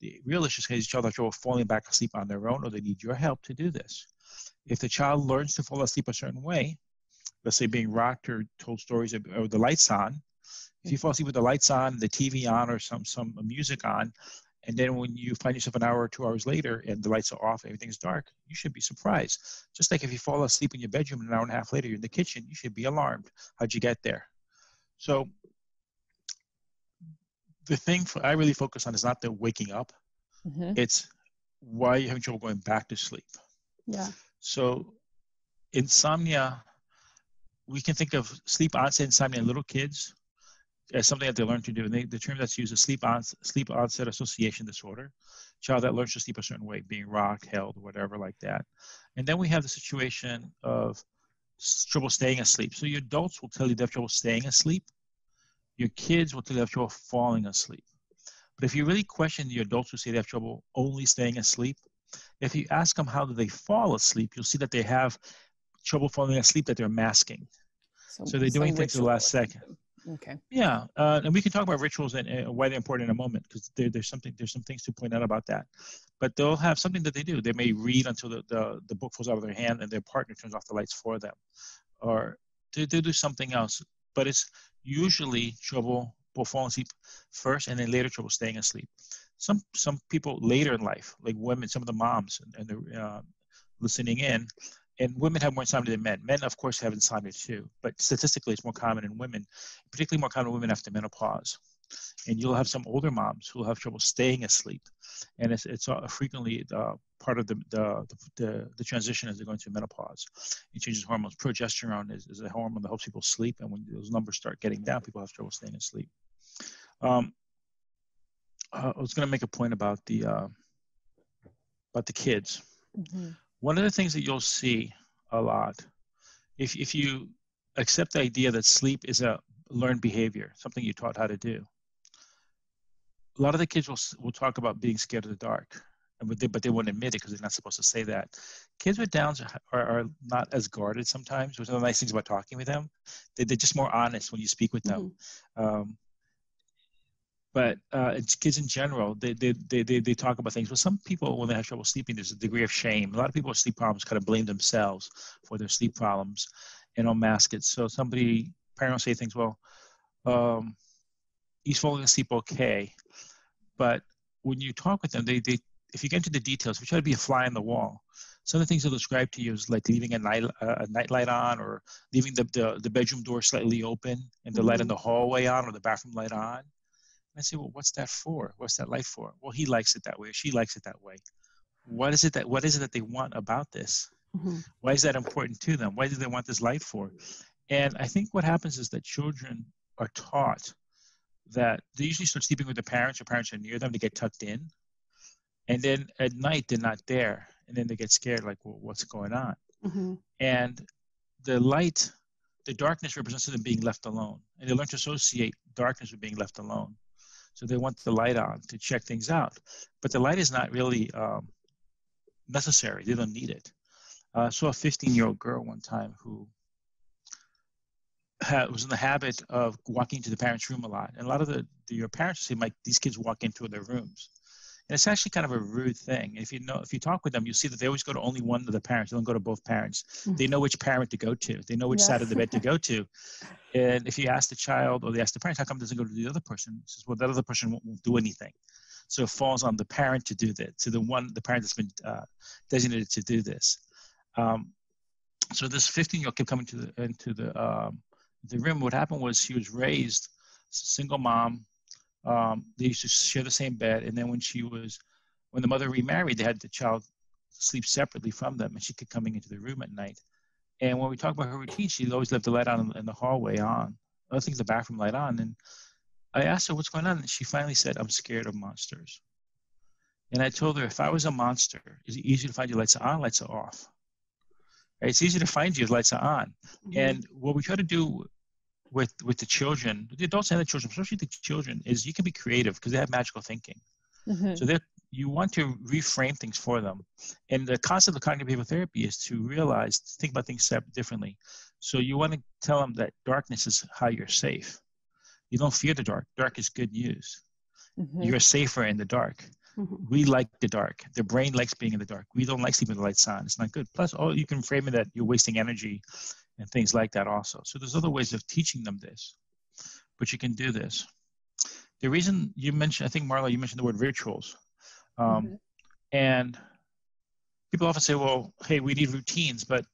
The real issue is your child trouble falling back asleep on their own, or they need your help to do this. If the child learns to fall asleep a certain way, let's say being rocked or told stories or the lights on, if you fall asleep with the lights on, the TV on, or some some music on, and then when you find yourself an hour or two hours later and the lights are off, everything's dark, you should be surprised. Just like if you fall asleep in your bedroom an hour and a half later you're in the kitchen, you should be alarmed. How'd you get there? So the thing for, I really focus on is not the waking up, Mhm. it's why you're having trouble going back to sleep. Yeah. So insomnia, we can think of sleep onset insomnia in little kids as something that they learn to do. And they, the term that's used is sleep onset, sleep onset association disorder. Child that learns to sleep a certain way, being rocked, held, whatever like that. And then we have the situation of trouble staying asleep. So your adults will tell you they have trouble staying asleep. Your kids will tell you they have trouble falling asleep. But if you really question the adults who say they have trouble only staying asleep, if you ask them how do they fall asleep, you'll see that they have trouble falling asleep that they're masking. Some- So they're doing things at the last second. Okay. Yeah, uh, and we can talk about rituals and uh, why they're important in a moment because there, there's something there's some things to point out about that. But they'll have something that they do. They may read until the, the, the book falls out of their hand and their partner turns off the lights for them, or they, they do something else. But it's usually trouble will fall asleep first and then later trouble staying asleep. Some some people later in life, like women, some of the moms and, and the uh, listening in, and women have more insomnia than men. Men, of course, have insomnia too, but statistically, it's more common in women, particularly more common in women after menopause. And you'll have some older moms who will have trouble staying asleep, and it's it's uh, frequently uh, part of the, the the the transition as they're going through menopause. It changes hormones. Progesterone is, is a hormone that helps people sleep, and when those numbers start getting down, people have trouble staying asleep. Um, uh, I was going to make a point about the uh, about the kids Mhm. one of the things that you'll see a lot if, if you accept the idea that sleep is a learned behavior something you taught how to do a lot of the kids will, will talk about being scared of the dark and but they, but they won't admit it because they're not supposed to say that kids with downs are, are, are not as guarded sometimes which are the nice things about talking with them they, they're just more honest when you speak with them um, but uh, it's kids in general, they, they, they, they, they talk about things. But some people, when they have trouble sleeping, there's a degree of shame. A lot of people with sleep problems kind of blame themselves for their sleep problems and don't mask it. So somebody, parents say things, well, um, he's falling asleep okay. But when you talk with them, they, they, if you get into the details, we try to be a fly on the wall. Some of the things they'll describe to you is like leaving a night a night light on, or leaving the, the, the bedroom door slightly open and the light in the hallway on, or the bathroom light on. And I say, well, what's that for? What's that light for? Well, he likes it that way, or she likes it that way. What is it that what is it that they want about this? Mhm. Why is that important to them? Why do they want this light for? And I think what happens is that children are taught that they usually start sleeping with their parents, or parents are near them to get tucked in. And then at night they're not there. And then they get scared, like, well, what's going on? Mhm. And the light, the darkness represents them being left alone. And they learn to associate darkness with being left alone. So they want the light on to check things out. But the light is not really um, necessary. They don't need it. Uh, I saw a 15 year old girl one time who had, was in the habit of walking into the parents' room a lot. And a lot of the, the your parents say, Mike, these kids walk into their rooms. And it's actually kind of a rude thing. If you know, if you talk with them, you see that they always go to only one of the parents. They don't go to both parents. Mhm. They know which parent to go to. They know which Yeah. side of the bed to go to. And if you ask the child or they ask the parents, how come it doesn't go to the other person? Says, well, that other person won't, won't do anything. So it falls on the parent to do that, to the one, the parent that's been uh, designated to do this. Um, so this 15 year old kept coming to the into the um, the room. What happened was she was raised single mom. Um, they used to share the same bed, and then when she was when the mother remarried, they had the child sleep separately from them, and she kept coming into the room at night. And when we talk about her routine, she always left the light on in the hallway on. Other things, the bathroom light on. And I asked her what's going on, and she finally said, "I'm scared of monsters." And I told her, if I was a monster, is it easier to find your lights are on, lights are off? Right? It's easy to find you if lights are on. Mhm. And what we try to do with with the children, the adults and the children, especially the children, is you can be creative because they have magical thinking. Mhm. So that you want to reframe things for them. And the concept of cognitive behavioral therapy is to realize, think about things differently. So you want to tell them that darkness is how you're safe. You don't fear the dark. Dark is good news. Mhm. You're safer in the dark. Mhm. We like the dark. The brain likes being in the dark. We don't like sleeping with the lights on. It's not good. Plus, oh, you can frame it that you're wasting energy and things like that also. So there's other ways of teaching them this, but you can do this. The reason you mentioned, I think Marla, you mentioned the word rituals, um, and people often say, "Well, hey, we need routines," but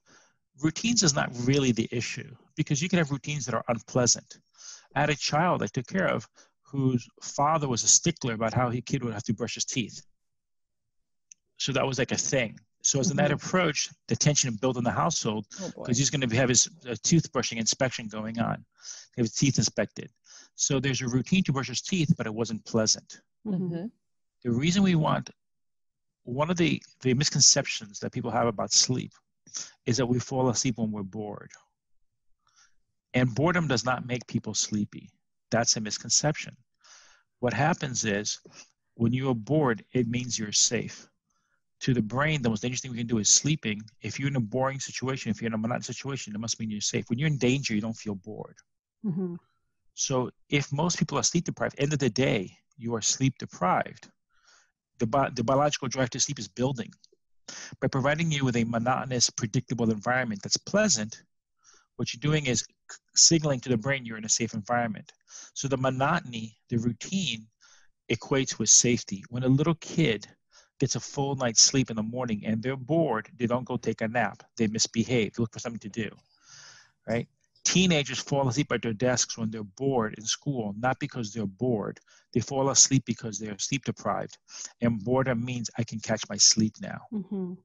routines is not really the issue because you can have routines that are unpleasant. I had a child I took care of whose father was a stickler about how his kid would have to brush his teeth. So that was like a thing. So as in that approach, the tension built in the household Oh because he's going to have his uh, toothbrushing inspection going on, have his teeth inspected. So there's a routine to brush his teeth, but it wasn't pleasant. Mhm. Mhm. The reason we want one of the, the misconceptions that people have about sleep is that we fall asleep when we're bored. And boredom does not make people sleepy. That's a misconception. What happens is when you are bored, it means you're safe. To the brain, the most dangerous thing we can do is sleeping. If you're in a boring situation, if you're in a monotonous situation, it must mean you're safe. When you're in danger, you don't feel bored. Mhm. So if most people are sleep deprived, end of the day, you are sleep deprived. The, bi- the biological drive to sleep is building. By providing you with a monotonous, predictable environment that's pleasant, what you're doing is signaling to the brain you're in a safe environment. So the monotony, the routine, equates with safety. When a little kid gets a full night's sleep in the morning and they're bored, they don't go take a nap. They misbehave, they look for something to do, right? Teenagers fall asleep at their desks when they're bored in school, not because they're bored. They fall asleep because they're sleep deprived. And boredom means I can catch my sleep now. Mhm.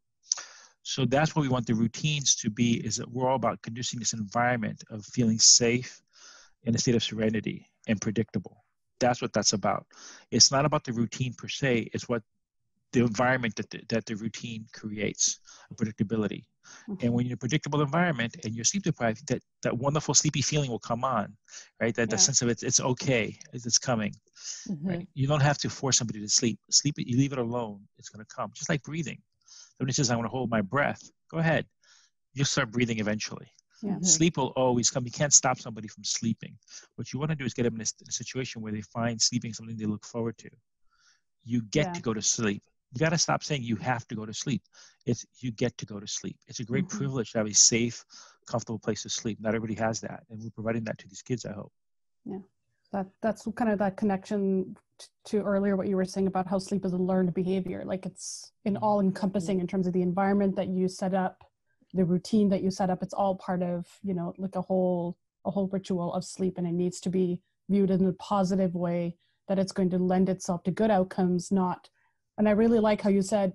So that's what we want the routines to be is that we're all about conducing this environment of feeling safe in a state of serenity and predictable. That's what that's about. It's not about the routine per se, it's what the environment that the, that the routine creates, a predictability. And when you're in a predictable environment and you're sleep deprived, that, that wonderful sleepy feeling will come on, right? That, that sense of it's, it's okay, it's, coming. Mhm. Right? You don't have to force somebody to sleep. Sleep you leave it alone, it's going to come. Just like breathing. Somebody says, I want to hold my breath. Go ahead. You'll start breathing eventually. Mhm. Sleep will always come. You can't stop somebody from sleeping. What you want to do is get them in a situation where they find sleeping something they look forward to. You get Yeah. to go to sleep. You got to stop saying you have to go to sleep. It's you get to go to sleep. It's a great Mhm. privilege to have a safe, comfortable place to sleep. Not everybody has that, and we're providing that to these kids. I hope. Yeah, that that's kind of that connection to earlier what you were saying about how sleep is a learned behavior like it's an all encompassing in terms of the environment that you set up the routine that you set up it's all part of you know like a whole a whole ritual of sleep and it needs to be viewed in a positive way that it's going to lend itself to good outcomes not and i really like how you said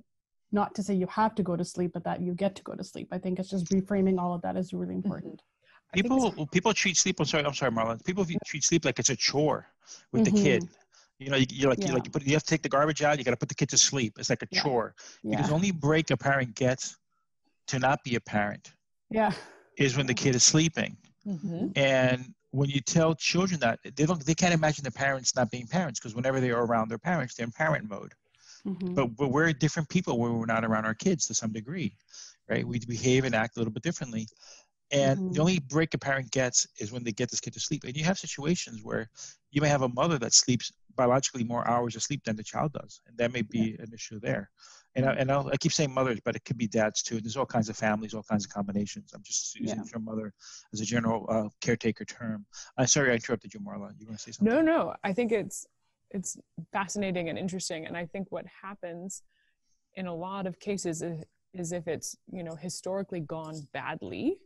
not to say you have to go to sleep but that you get to go to sleep i think it's just reframing all of that is really important I think it's- People people treat sleep. I'm sorry. I'm sorry, Marla. People view- treat sleep like it's a chore with Mhm. the kid. You know, you, you're like you Yeah. like you put you have to take the garbage out. You got to put the kid to sleep. It's like a Yeah. chore. yeah Because the only break a parent gets to not be a parent yeah is when the kid is sleeping. Mhm. And when you tell children that they don't, they can't imagine their parents not being parents because whenever they are around their parents, they're in parent mode. Mhm. But but we're different people when we're not around our kids to some degree, right? We behave and act a little bit differently. And Mhm. the only break a parent gets is when they get this kid to sleep. And you have situations where you may have a mother that sleeps biologically more hours of sleep than the child does, and that may be an issue there. And I, and I'll, i keep saying mothers, but it could be dads too. There's all kinds of families, all kinds of combinations. I'm just using Yeah. from mother as a general uh, caretaker term. I'm sorry I interrupted you, Marla. You want to say something? No, no. I think it's it's fascinating and interesting, and I think what happens in a lot of cases is, is if it's you know historically gone badly,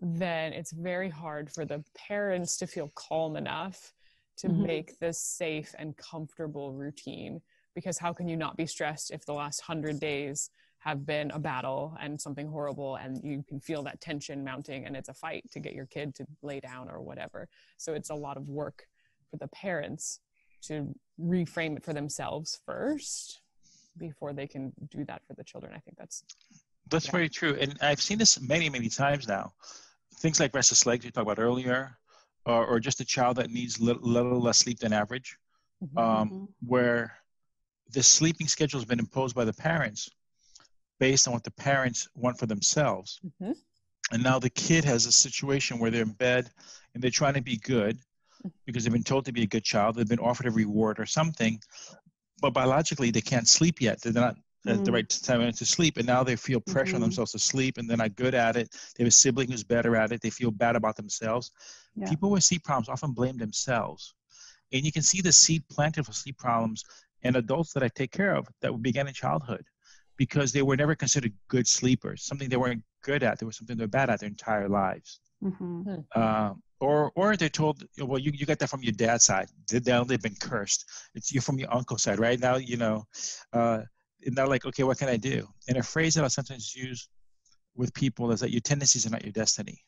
then it's very hard for the parents to feel calm enough to Mhm. make this safe and comfortable routine. Because how can you not be stressed if the last hundred days have been a battle and something horrible and you can feel that tension mounting and it's a fight to get your kid to lay down or whatever so it's a lot of work for the parents to reframe it for themselves first before they can do that for the children i think that's That's Yeah. very true, and I've seen this many, many times now. Things like restless legs we talked about earlier, or, or just a child that needs little, little less sleep than average, um, Mhm. where the sleeping schedule has been imposed by the parents based on what the parents want for themselves. Mhm. And now the kid has a situation where they're in bed and they're trying to be good because they've been told to be a good child. They've been offered a reward or something, but biologically they can't sleep yet. They're not at the Mm. right time to sleep, and now they feel pressure on Mhm. themselves to sleep, and they're not good at it. They have a sibling who's better at it. They feel bad about themselves. Yeah. People with sleep problems often blame themselves, and you can see the seed planted for sleep problems in adults that I take care of that began in childhood, because they were never considered good sleepers. Something they weren't good at. There was something they're bad at their entire lives. Mhm. Uh, or or they're told, well, you, you got that from your dad's side. They- Now they've been cursed. It's you from your uncle's side, right? Now you know. Uh, and they're like, okay, what can I do? And a phrase that I sometimes use with people is that your tendencies are not your destiny.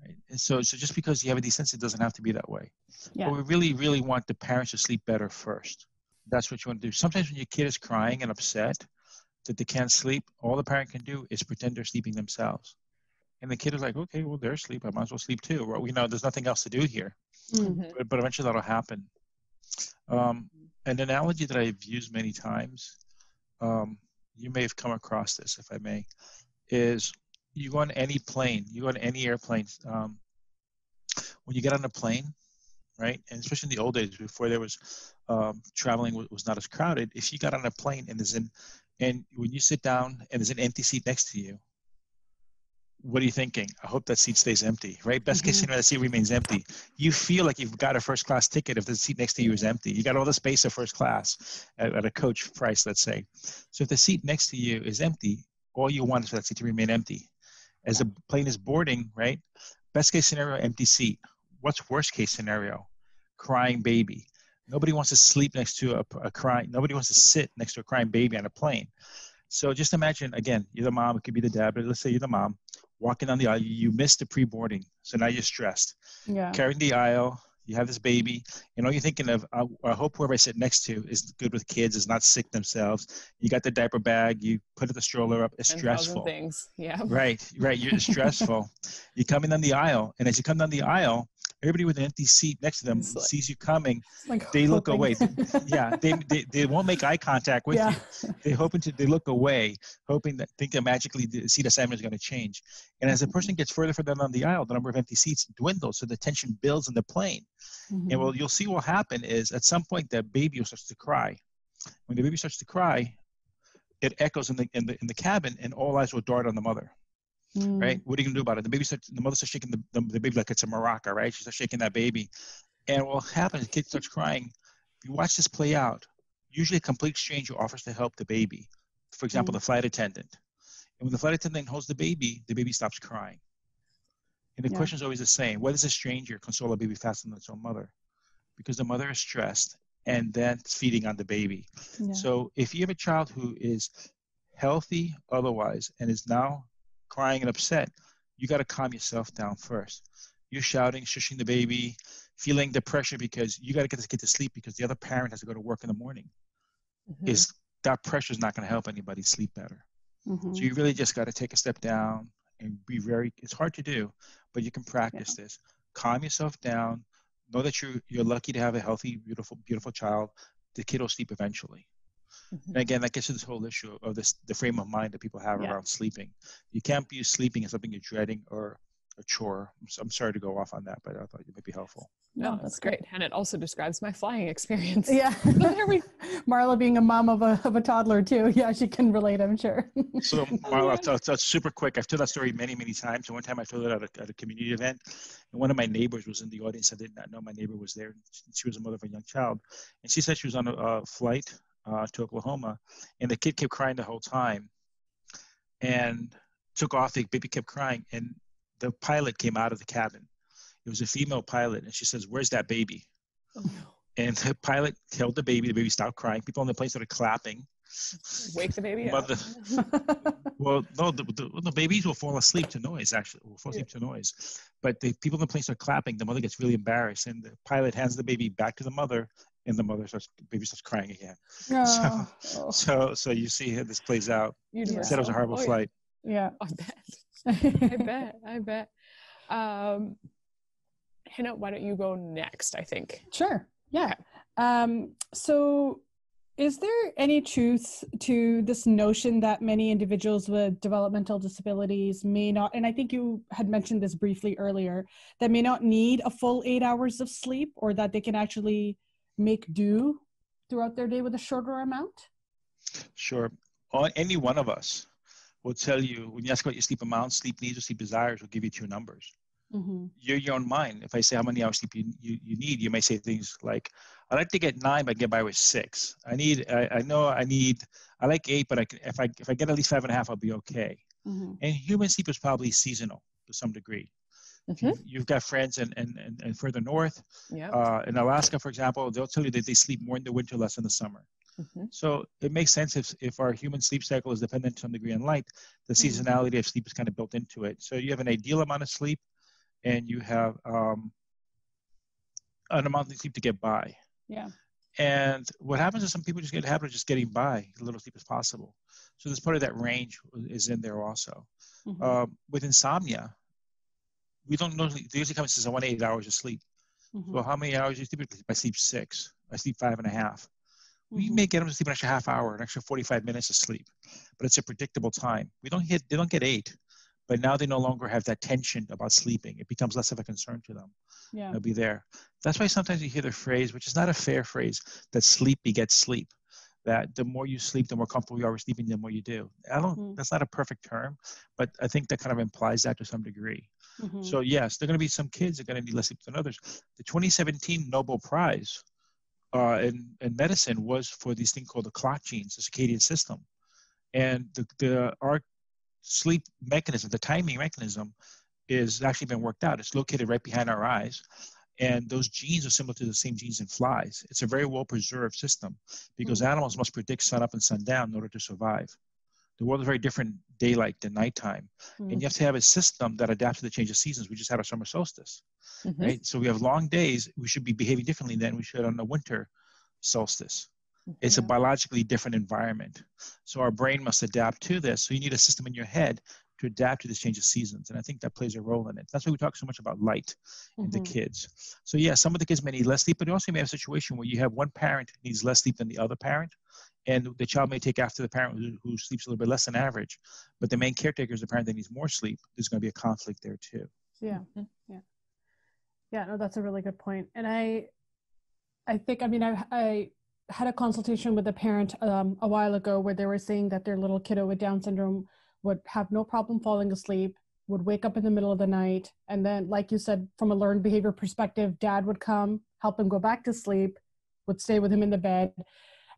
Right? And so, so just because you have a decent, it doesn't have to be that way. Yeah. But we really, really want the parents to sleep better first. That's what you want to do. Sometimes when your kid is crying and upset that they can't sleep, all the parent can do is pretend they're sleeping themselves. And the kid is like, okay, well, they're asleep. I might as well sleep too. Well, we know there's nothing else to do here. Mm. But, but eventually that'll happen. Um, an analogy that I've used many times, um, you may have come across this, if I may, is you go on any plane, you go on any airplane, um, when you get on a plane, right, and especially in the old days before there was um, traveling was, not as crowded, if you got on a plane and there's an, and when you sit down and there's an empty seat next to you, what are you thinking? I hope that seat stays empty, right? Best case Mhm. scenario, that seat remains empty. You feel like you've got a first class ticket if the seat next to you is empty. You got all the space of first class at, at a coach price, let's say. So if the seat next to you is empty, all you want is for that seat to remain empty. As the plane is boarding, right? Best case scenario, empty seat. What's worst case scenario? Crying baby. Nobody wants to sleep next to a, a crying. Nobody wants to sit next to a crying baby on a plane. So just imagine again, you're the mom. It could be the dad, but let's say you're the mom walking down the aisle. You missed the pre-boarding, so now you're stressed. Yeah. Carrying the aisle, you have this baby, and all you're thinking of, I, I hope whoever I sit next to is good with kids, is not sick themselves. You got the diaper bag, you put the stroller up. It's 10,000 stressful. things yeah Right, right. You're stressful. you come in down the aisle, and as you come down the aisle, everybody with an empty seat next to them like- sees you coming. Like They look away. Yeah, they, they, they won't make eye contact with yeah. you. They hoping to they look away, hoping that think that magically the seat assignment is going to change. And as the person gets further further down the aisle, the number of empty seats dwindles, so the tension builds in the plane. Mhm. And what you'll see will happen is at some point that baby will start to cry. When the baby starts to cry, it echoes in the in the in the cabin, and all eyes will dart on the mother. Mm. Right? What are you gonna do about it? The baby starts, the mother starts shaking the, the, the baby like it's a maraca, right? She starts shaking that baby, and what happens? The kid starts crying. If you watch this play out, usually a complete stranger offers to help the baby. For example, Mm. the flight attendant. And when the flight attendant holds the baby, the baby stops crying. And the Yeah. question is always the same: Why does a stranger console a baby faster than its own mother? Because the mother is stressed and then feeding on the baby. Yeah. So if you have a child who is healthy otherwise and is now crying and upset, you got to calm yourself down first. You're shouting, shushing the baby, feeling the pressure because you got to get this kid to sleep because the other parent has to go to work in the morning. Mhm. Is that pressure is not going to help anybody sleep better. Mhm. So you really just got to take a step down and be very. It's hard to do, but you can practice this. Calm yourself down. Know that you're you're lucky to have a healthy, beautiful, beautiful child. The kid will sleep eventually. Mhm. And again, that gets to this whole issue of this the frame of mind that people have Yeah. around sleeping. You can't view sleeping as something you're dreading or a chore. I'm, I'm sorry to go off on that, but I thought it might be helpful. No, that's great. And it also describes my flying experience. Yeah. there we Marla being a mom of a, of a toddler too. Yeah, she can relate, I'm sure. so Marla, I'll tell, super quick. I've told that story many, many times. And one time I told it at a, at a community event and one of my neighbors was in the audience. I did not know my neighbor was there. She was a mother of a young child. And she said she was on a, a flight uh, to Oklahoma and the kid kept crying the whole time and took off. The baby kept crying and the pilot came out of the cabin it was a female pilot, and she says, "Where's that baby?" Oh, And the pilot held the baby. The baby stopped crying. People on the plane started clapping. Wake the baby up. well, no, the, the, the, babies will fall asleep to noise. Actually, will fall asleep yeah. to noise. But the people on the plane start clapping. The mother gets really embarrassed, and the pilot hands the baby back to the mother, and the mother starts, baby starts crying again. Oh. So, so, so you see how this plays out. You said it was a horrible oh, flight. Yeah, I bet. I bet. I bet. Um, Hannah, why don't you go next? I think. Sure. Yeah. Um, so, is there any truth to this notion that many individuals with developmental disabilities may not, and I think you had mentioned this briefly earlier, that may not need a full eight hours of sleep or that they can actually make do throughout their day with a shorter amount? Sure. On any one of us will tell you when you ask about your sleep amount, sleep needs, or sleep desires, will give you two numbers mm-hmm. you're your own mind. If I say how many hours sleep you, you, you, need, you may say things like, I like to get nine, but I get by with six. I need, I, I know I need, I like eight, but I can, if I, if I get at least five and a half, I'll be okay. Mm-hmm. And human sleep is probably seasonal to some degree. Mm-hmm. You've got friends and and and further north, yep. uh, in Alaska, for example, they'll tell you that they sleep more in the winter, less in the summer. Mm-hmm. So it makes sense if, if our human sleep cycle is dependent to some degree on light, the mm-hmm. seasonality of sleep is kind of built into it. So you have an ideal amount of sleep, and you have um, an amount of sleep to get by. Yeah. And what happens is some people just get a habit of just getting by as little sleep as possible. So this part of that range is in there also. Mm-hmm. Um, with insomnia, we don't know. They usually come and says I want eight hours of sleep. Mm-hmm. Well, how many hours do you sleep? I sleep six. I sleep five and a half. Mm-hmm. We may get them to sleep an extra half hour, an extra 45 minutes of sleep, but it's a predictable time. We don't hit. They don't get eight but now they no longer have that tension about sleeping. It becomes less of a concern to them. Yeah. They'll be there. That's why sometimes you hear the phrase, which is not a fair phrase, that sleep begets sleep. That the more you sleep, the more comfortable you are with sleeping, the more you do. I don't. Mm-hmm. That's not a perfect term, but I think that kind of implies that to some degree. Mm-hmm. So yes, there are going to be some kids that are going to need less sleep than others. The 2017 Nobel Prize uh, in, in medicine was for this thing called the clock genes, the circadian system, and the, the our sleep mechanism, the timing mechanism, is actually been worked out. It's located right behind our eyes. And those genes are similar to the same genes in flies. It's a very well preserved system because mm-hmm. animals must predict sun up and sun down in order to survive. The world is very different daylight than nighttime. Mm-hmm. And you have to have a system that adapts to the change of seasons. We just had our summer solstice, mm-hmm. right? So we have long days. We should be behaving differently than we should on the winter solstice. It's a biologically different environment. So our brain must adapt to this. So you need a system in your head to adapt to this change of seasons. And I think that plays a role in it. That's why we talk so much about light in mm-hmm. the kids. So yeah, some of the kids may need less sleep, but you also may have a situation where you have one parent needs less sleep than the other parent. And the child may take after the parent who, who sleeps a little bit less than average, but the main caretaker is the parent that needs more sleep. There's going to be a conflict there too. Yeah, mm-hmm. yeah, yeah. No, that's a really good point. And I, I think I mean I I had a consultation with a parent um, a while ago where they were saying that their little kiddo with Down syndrome would have no problem falling asleep, would wake up in the middle of the night, and then, like you said, from a learned behavior perspective, dad would come, help him go back to sleep, would stay with him in the bed.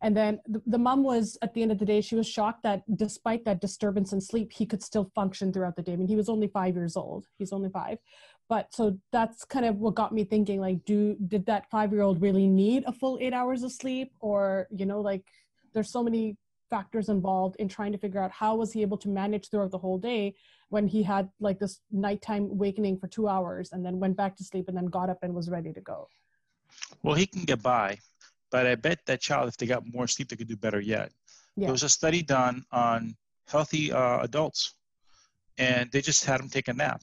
And then the, the mom was, at the end of the day, she was shocked that despite that disturbance in sleep, he could still function throughout the day. I mean, he was only five years old. He's only five but so that's kind of what got me thinking like do did that five year old really need a full eight hours of sleep or you know like there's so many factors involved in trying to figure out how was he able to manage throughout the whole day when he had like this nighttime awakening for two hours and then went back to sleep and then got up and was ready to go well he can get by but i bet that child if they got more sleep they could do better yet yeah. there was a study done on healthy uh, adults and they just had them take a nap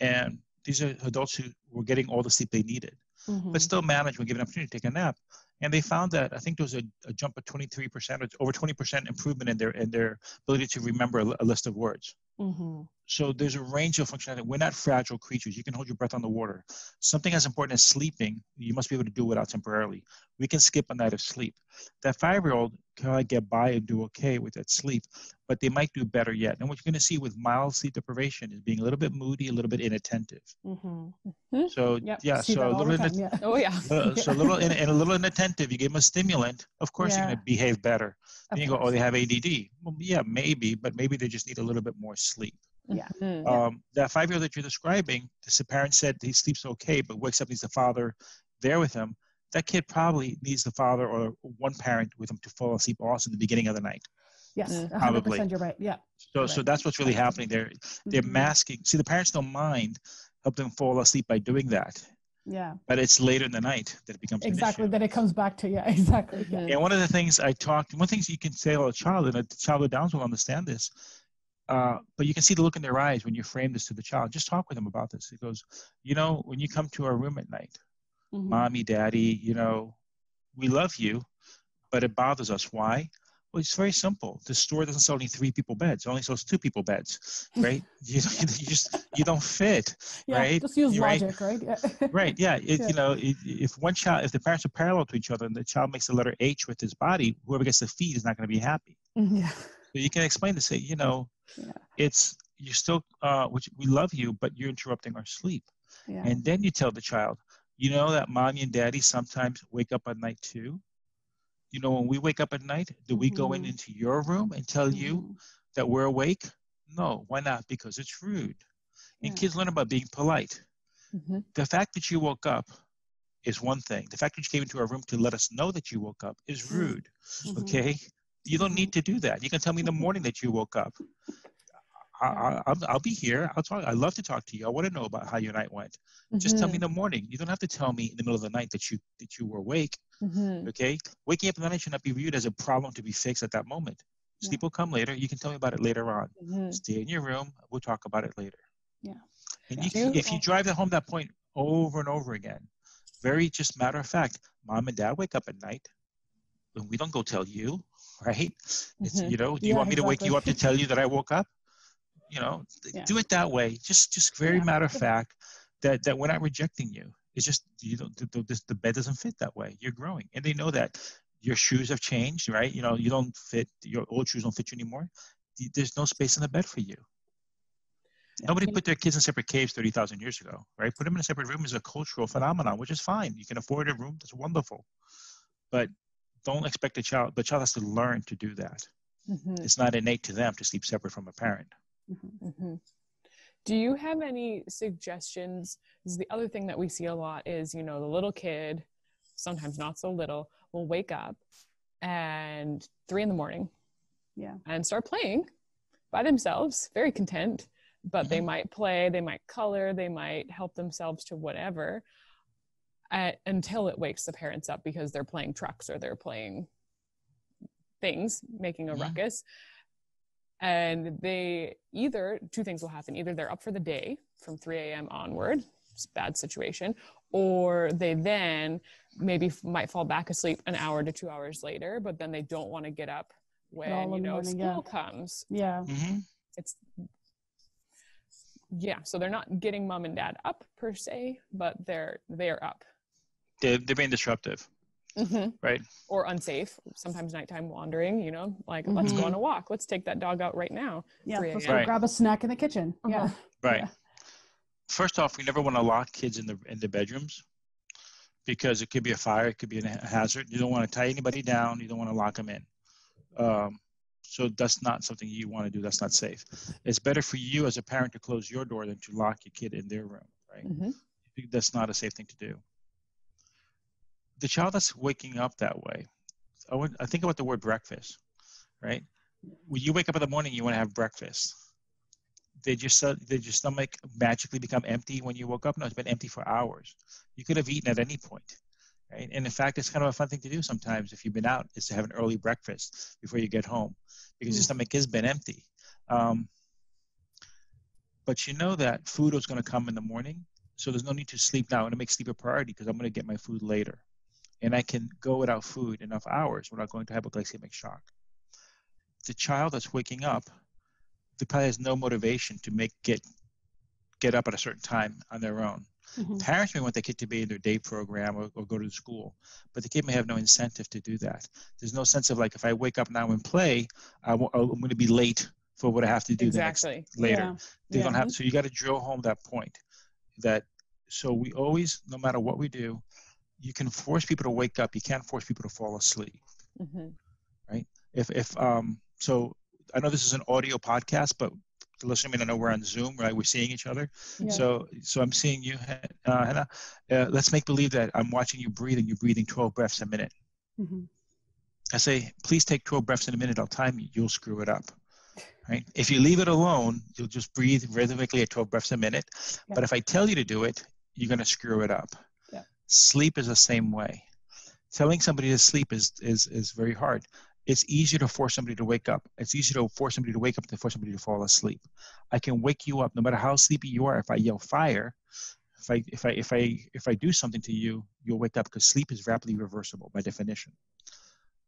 and these are adults who were getting all the sleep they needed, mm-hmm. but still managed when given an opportunity to take a nap. And they found that I think there was a, a jump of 23% or over 20% improvement in their in their ability to remember a, a list of words. Mm-hmm. So there's a range of functionality. We're not fragile creatures. You can hold your breath on the water. Something as important as sleeping, you must be able to do without temporarily. We can skip a night of sleep. That five-year-old can get by and do okay with that sleep, but they might do better yet. And what you're going to see with mild sleep deprivation is being a little bit moody, a little bit inattentive. Mm-hmm. So Yep. yeah, so a little inat- yeah. Oh yeah. uh, so a little in, and a little inattentive. You give them a stimulant, of course Yeah. you're going to behave better. Of Then you go, oh, they have ADD. Well, yeah, maybe, but maybe they just need a little bit more sleep. Mhm. Um, that five-year-old that you're describing, the parent said he sleeps okay, but wakes up needs the father there with him. That kid probably needs the father or one parent with him to fall asleep also in the beginning of the night. Yes, Mm. 100% Probably. you're right. Yeah. So, so that's what's really happening there. They're Mhm. masking. See, the parents don't mind help them fall asleep by doing that, Yeah, but it's later in the night that it becomes exactly. issue. Then it comes back to, yeah, exactly. Yeah. Mhm. And one of the things I talked, one of the things you can say to a child, and a child with Downs will understand this, uh, but you can see the look in their eyes when you frame this to the child. Just talk with them about this. It goes, you know, when you come to our room at night, Mhm. mommy, daddy, you know, we love you, but it bothers us. Why? Well, it's very simple. The store doesn't sell only three people beds; it only sells two people beds, right? you, you just you don't fit, Yeah, right? just use right. logic, right? Yeah. right? Yeah, it, Yeah. you know, it, if one child, if the parents are parallel to each other, and the child makes the letter H with his body, whoever gets the feed is not going to be happy. yeah. So you can explain to say, you know, Yeah. it's you're still, uh, which we love you, but you're interrupting our sleep. Yeah. And then you tell the child, you know that mommy and daddy sometimes wake up at night too. You know, when we wake up at night, do we go in Mhm. into your room and tell you Mhm. that we're awake? No, why not? Because it's rude. And Yeah. kids learn about being polite. Mhm. The fact that you woke up is one thing. The fact that you came into our room to let us know that you woke up is Mhm. rude. Mhm. Okay? You don't need to do that. You can tell me in the morning that you woke up. I, I, I'll, I'll be here. I'll talk. I love to talk to you. I want to know about how your night went. Just tell me in the morning. You don't have to tell me in the middle of the night that you that you were awake. Mhm. Okay? Waking up in the night should not be viewed as a problem to be fixed at that moment. Yeah. Sleep will come later. You can tell me about it later on. Mhm. Stay in your room. We'll talk about it later. Yeah. And Yeah. you, if you drive that home that point over and over again, very just matter of fact, mom and dad wake up at night. And we don't go tell you, right? It's, Mhm. you know, do you Yeah, want me to wake you up to tell you that I woke up? You know, do it that way. Just, just very matter of fact that, that we're not rejecting you. It's just, you don't, the, the, the bed doesn't fit that way. You're growing. And they know that your shoes have changed, right? You know, you don't fit, your old shoes don't fit you anymore. There's no space in the bed for you. Nobody put their kids in separate caves 30,000 years ago, right? Put them in a separate room is a cultural phenomenon, which is fine. You can afford a room, that's wonderful. But don't expect the child, the child has to learn to do that. Mhm. It's not innate to them to sleep separate from a parent. Mhm. hmm Do you have any suggestions? This is the other thing that we see a lot is, you know, the little kid, sometimes not so little, will wake up and three in the morning Yeah. and start playing by themselves, very content. But they Mhm. might play, they might color, they might help themselves to whatever uh, until it wakes the parents up because they're playing trucks or they're playing things, making a Mhm. ruckus. And they either, two things will happen either they're up for the day from 3 a.m. onward, it's a bad situation, or they then maybe f- might fall back asleep an hour to two hours later, but then they don't want to get up when you the know morning, school yeah. comes. Yeah. Mm-hmm. It's yeah, so they're not getting mom and dad up per se, but they're they're up. They're, they're being disruptive, right? Or unsafe. Sometimes nighttime wandering, you know, like let's go on a walk. Let's take that dog out right now. Yeah. Let's go Right. grab a snack in the kitchen. Yeah. Uh-huh. Right. Yeah. First off, we never want to lock kids in the in the bedrooms because it could be a fire, it could be a hazard. You don't want to tie anybody down. You don't want to lock them in. Um, so that's not something you want to do. That's not safe. It's better for you as a parent to close your door than to lock your kid in their room. Right. Mhm. That's not a safe thing to do. The child that's waking up that way, I, would, I think about the word breakfast, right? When you wake up in the morning, you want to have breakfast. Did your, did your stomach magically become empty when you woke up? No, it's been empty for hours. You could have eaten at any point, right? And in fact, it's kind of a fun thing to do sometimes if you've been out, is to have an early breakfast before you get home because your Mm. stomach has been empty. Um, but you know that food is going to come in the morning, so there's no need to sleep now. I'm going to make sleep a priority because I'm going to get my food later. And I can go without food enough hours without going to hypoglycemic shock. The child that's waking up, they probably has no motivation to make get get up at a certain time on their own. Mm-hmm. Parents may want their kid to be in their day program or, or, go to school, but the kid may have no incentive to do that. There's no sense of like, if I wake up now and play, I w- I'm going to be late for what I have to do exactly. Next, later. Yeah. They yeah. don't have, so you got to drill home that point that, so we always, no matter what we do, you can force people to wake up. You can't force people to fall asleep. Mm-hmm. Right. If, if, um, so I know this is an audio podcast, but the listener may not know we're on Zoom, right? We're seeing each other. Yeah. So, so I'm seeing you, uh, Hannah. Uh, let's make believe that I'm watching you breathe and you're breathing 12 breaths a minute. Mm-hmm. I say, please take 12 breaths in a minute. I'll time you. You'll screw it up. Right? If you leave it alone, you'll just breathe rhythmically at 12 breaths a minute. Yeah. But if I tell you to do it, you're going to screw it up. Sleep is the same way. Telling somebody to sleep is, is, is very hard it's easier to force somebody to wake up. It's easier to force somebody to wake up than force somebody to fall asleep. I can wake you up no matter how sleepy you are. If I yell fire, if I if I if I if I do something to you, you'll wake up because sleep is rapidly reversible by definition.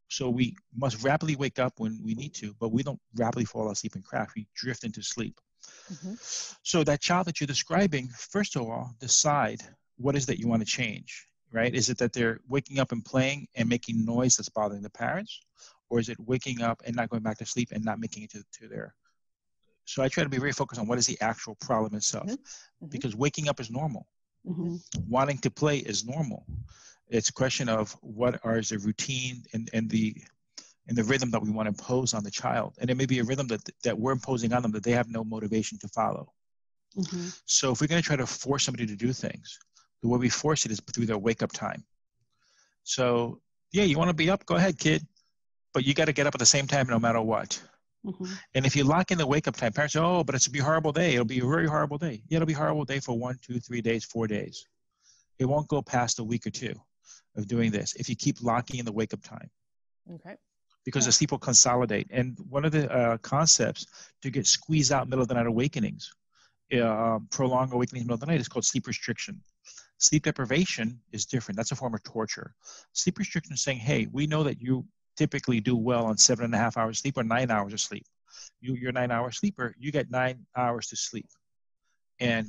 So we must rapidly wake up when we need to, but we don't rapidly fall asleep and crash. We drift into sleep. Mm-hmm. So that child that you're describing, first of all, decide what is that you want to change. Right? Is it that they're waking up and playing and making noise that's bothering the parents? or is it waking up and not going back to sleep and not making it to, to there? So I try to be very focused on what is the actual problem itself, mm-hmm. mm-hmm. because waking up is normal. Mm-hmm. Wanting to play is normal. It's a question of what are the routine and, and the and the rhythm that we want to impose on the child, and it may be a rhythm that that we're imposing on them that they have no motivation to follow. Mm-hmm. So if we're going to try to force somebody to do things, the way we force it is through their wake up time. So yeah, you want to be up? Go ahead, kid but you got to get up at the same time no matter what. Mm-hmm. And if you lock in the wake up time, parents say, oh, but it's a be a horrible day. It'll be a very horrible day. Yeah, it'll be a horrible day for one, two, three days, four days. It won't go past a week or two of doing this if you keep locking in the wake up time. Okay. Because yeah. the sleep will consolidate. And one of the uh, concepts to get squeezed out middle of the night awakenings, uh, prolonged awakening middle of the night is called sleep restriction. Sleep deprivation is different. That's a form of torture. Sleep restriction is saying, hey, we know that you typically do well on seven and a half hours sleep or nine hours of sleep. You, you're a nine hour sleeper, you get nine hours to sleep. And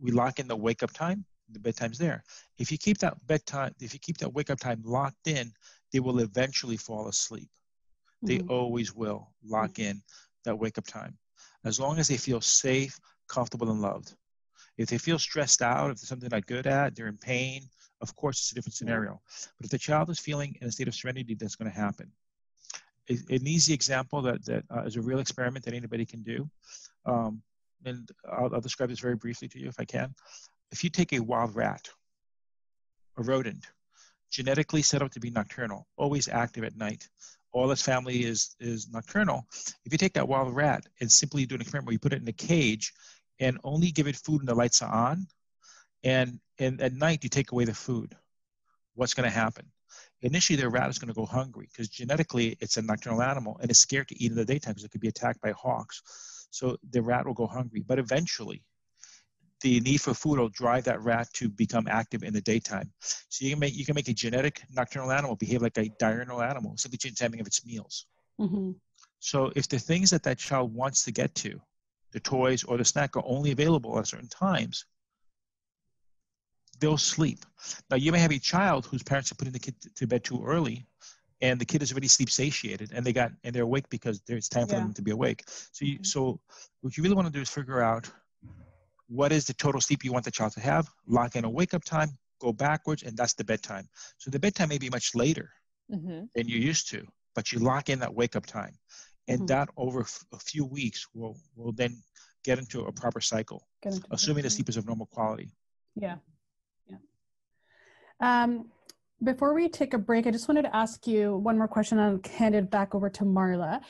we lock in the wake up time, the bedtime's there. If you keep that bedtime, if you keep that wake up time locked in, they will eventually fall asleep. They mm-hmm. always will lock in that wake up time. As long as they feel safe, comfortable, and loved. If they feel stressed out, if there's something they're not good at, they're in pain, of course, it's a different scenario. But if the child is feeling in a state of serenity, that's going to happen. An easy example that, that uh, is a real experiment that anybody can do, um, and I'll, I'll describe this very briefly to you if I can. If you take a wild rat, a rodent, genetically set up to be nocturnal, always active at night, all its family is is nocturnal. If you take that wild rat and simply do an experiment where you put it in a cage and only give it food when the lights are on, and, and at night you take away the food, what's going to happen? Initially, the rat is going to go hungry because genetically it's a nocturnal animal and it's scared to eat in the daytime because it could be attacked by hawks. So the rat will go hungry. But eventually, the need for food will drive that rat to become active in the daytime. So you can make you can make a genetic nocturnal animal behave like a diurnal animal, simply change the timing of its meals. Mm-hmm. So if the things that that child wants to get to, the toys or the snack, are only available at certain times, they'll sleep. Now, you may have a child whose parents are putting the kid to bed too early, and the kid is already sleep satiated, and they got and they're awake because it's time for yeah. them to be awake. So, you, mm-hmm. so what you really want to do is figure out what is the total sleep you want the child to have, lock in a wake up time, go backwards, and that's the bedtime. So the bedtime may be much later mm-hmm. than you're used to, but you lock in that wake up time, and mm-hmm. that over a few weeks will will then get into a proper cycle, assuming the sleep is of normal quality. Yeah. Um, before we take a break, I just wanted to ask you one more question and I'll hand it back over to Marla.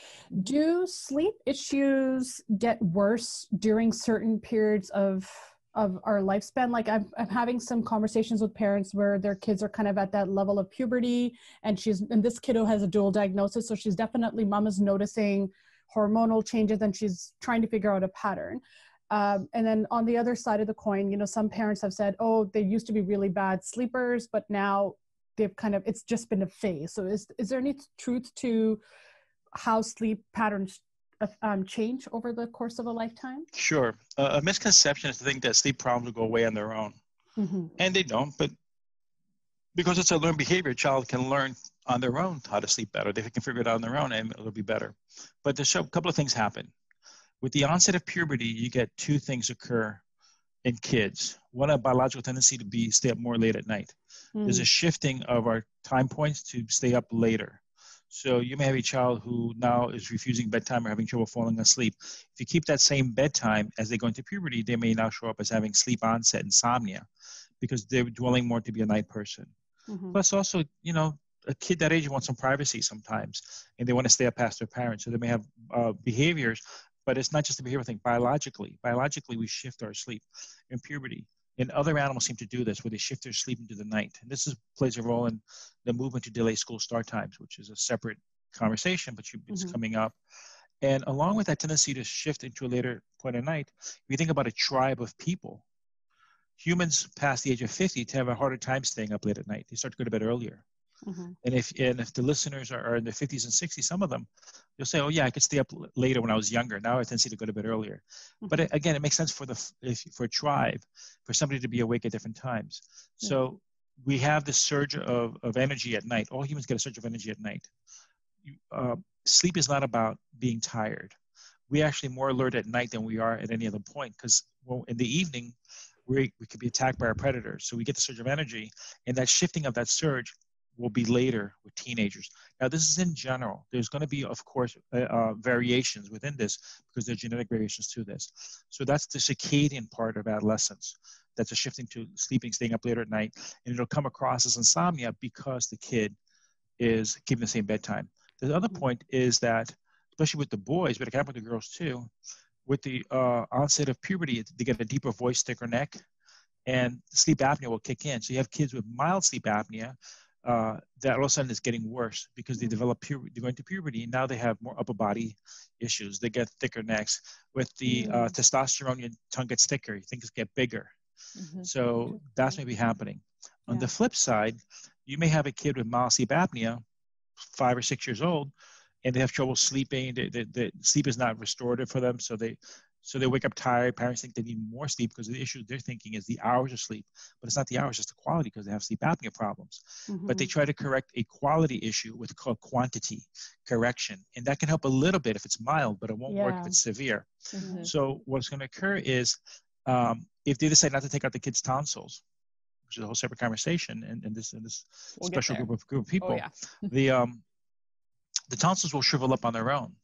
Do sleep issues get worse during certain periods of of our lifespan? Like I'm, I'm having some conversations with parents where their kids are kind of at that level of puberty and she's and this kiddo has a dual diagnosis. So she's definitely mom is noticing hormonal changes and she's trying to figure out a pattern. Um, and then on the other side of the coin, you know, some parents have said, oh, they used to be really bad sleepers, but now they've kind of it's just been a phase. So is is there any truth to how sleep patterns um, change over the course of a lifetime? Sure. Uh, a misconception is to think that sleep problems will go away on their own, Mm-hmm. and they don't. But because it's a learned behavior, a child can learn on their own how to sleep better. They can figure it out on their own, and it'll be better. But there's a couple of things happen. With the onset of puberty, you get two things occur in kids. One, a biological tendency to be stay up more late at night. There's a shifting of our time points to stay up later. So you may have a child who now is refusing bedtime or having trouble falling asleep. If you keep that same bedtime as they go into puberty, they may now show up as having sleep onset insomnia because they're dwelling more to be a night person. Mhm. Plus, also, you know, a kid that age wants some privacy sometimes, and they want to stay up past their parents. So they may have uh, behaviors, but it's not just a behavioral thing. Biologically, biologically, we shift our sleep in puberty. And other animals seem to do this, where they shift their sleep into the night. And this is, plays a role in the movement to delay school start times, which is a separate conversation, but you, it's Mhm. coming up. And along with that tendency to shift into a later point of night, if you think about a tribe of people, humans past the age of 50 to have a harder time staying up late at night. They start to go to bed earlier. Mhm. And if and if the listeners are, are in their 50s and 60s, some of them, you'll say, "Oh yeah, I could stay up later when I was younger. Now I tend to go to bed earlier." But it, again, it makes sense for the if, for a tribe, for somebody to be awake at different times. So we have this surge of, of energy at night. All humans get a surge of energy at night. You, uh, sleep is not about being tired. We're actually more alert at night than we are at any other point because well, in the evening, we, we could be attacked by our predators. So we get the surge of energy, and that shifting of that surge will be later with teenagers. Now, this is in general. There's going to be, of course, uh, uh, variations within this because there are genetic variations to this. So that's the circadian part of adolescence. That's a shifting to sleeping, staying up later at night, and it'll come across as insomnia because the kid is keeping the same bedtime. The other point is that, especially with the boys, but it can happen with the girls too, with the uh, onset of puberty, they get a deeper voice, thicker neck, and sleep apnea will kick in. So you have kids with mild sleep apnea uh, that all of a sudden is getting worse because they develop puberty, they go into puberty, and now they have more upper body issues. They get thicker necks. With the uh, testosterone, your tongue gets thicker, things get bigger. Mhm. So that's maybe happening. On Yeah. the flip side, you may have a kid with mild sleep apnea, five or six years old, and they have trouble sleeping. The, the, the sleep is not restorative for them, so they so they wake up tired. Parents think they need more sleep because the issue they're thinking is the hours of sleep, but it's not the hours, it's the quality because they have sleep apnea problems. But they try to correct a quality issue with called quantity correction, and that can help a little bit if it's mild, but it won't work if it's severe. Mhm. So what's going to occur is um, if they decide not to take out the kids' tonsils, which is a whole separate conversation, and, and this and this We'll special group of group of people, Oh yeah. the um, the tonsils will shrivel up on their own.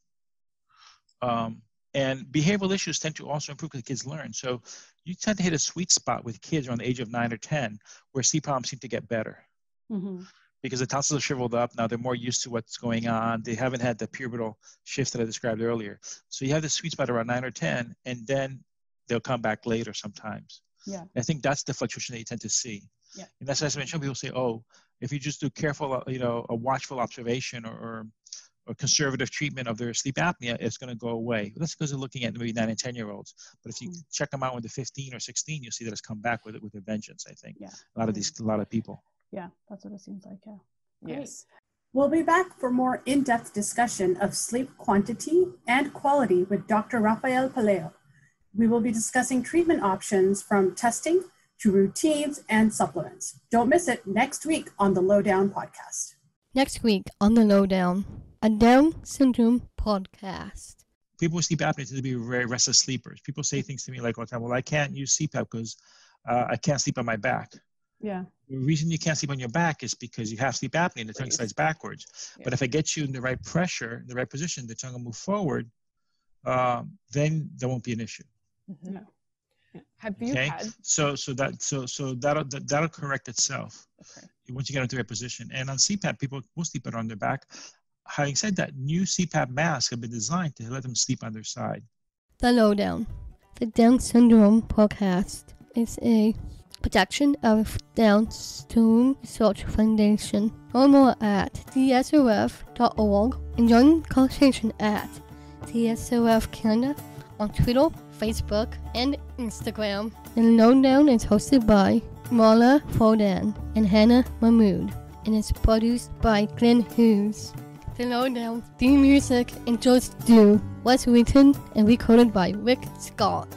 Um, and behavioral issues tend to also improve because kids learn. So you tend to hit a sweet spot with kids around the age of nine or ten, where sleep problems seem to get better Mm-hmm. because the tonsils are shriveled up. Now they're more used to what's going on. They haven't had the pubertal shift that I described earlier. So you have the sweet spot around nine or 10, and then they'll come back later sometimes. Yeah. I think that's the fluctuation that you tend to see. Yeah. And that's as I mentioned, people say, oh, if you just do careful, uh, you know, a watchful observation or, or, or conservative treatment of their sleep apnea, is going to go away. That's because they're looking at maybe nine and 10 year olds. But if you Mm. check them out when they're 15 or 16, you'll see that it's come back with it with a vengeance, I think. Yeah. A lot of these, a lot of people. Yeah, that's what it seems like. Yeah. Great. Yes. We'll be back for more in depth discussion of sleep quantity and quality with Dr. Rafael Pelayo. We will be discussing treatment options from testing to routines and supplements. Don't miss it next week on the Lowdown Podcast. Next week on the Lowdown, a Down Syndrome podcast. people with sleep apnea tend to be very restless sleepers. People say things to me like all the time, well, I can't use CPAP because uh, I can't sleep on my back. Yeah. The reason you can't sleep on your back is because you have sleep apnea and the tongue slides backwards. But if I get you in the right pressure, the right position, the tongue will move forward, um, then there won't be an issue. Mhm. Yeah. Have you Okay. had? So, so that, so, so that'll, that, that'll correct itself Okay. once you get into the right position. And on CPAP, people will sleep better on their back. Having said that, new CPAP masks have been designed to let them sleep on their side. The Lowdown, the Down Syndrome podcast, is a production of Down Syndrome Research Foundation. Learn more at dsrf.org and join the conversation at DSRF Canada on Twitter, Facebook, and Instagram. The Lowdown is hosted by Marla Fodan and Hannah Mahmood. and is produced by Glenn Hughes. The Lowdown theme music and Just Do was written and recorded by Rick Scott.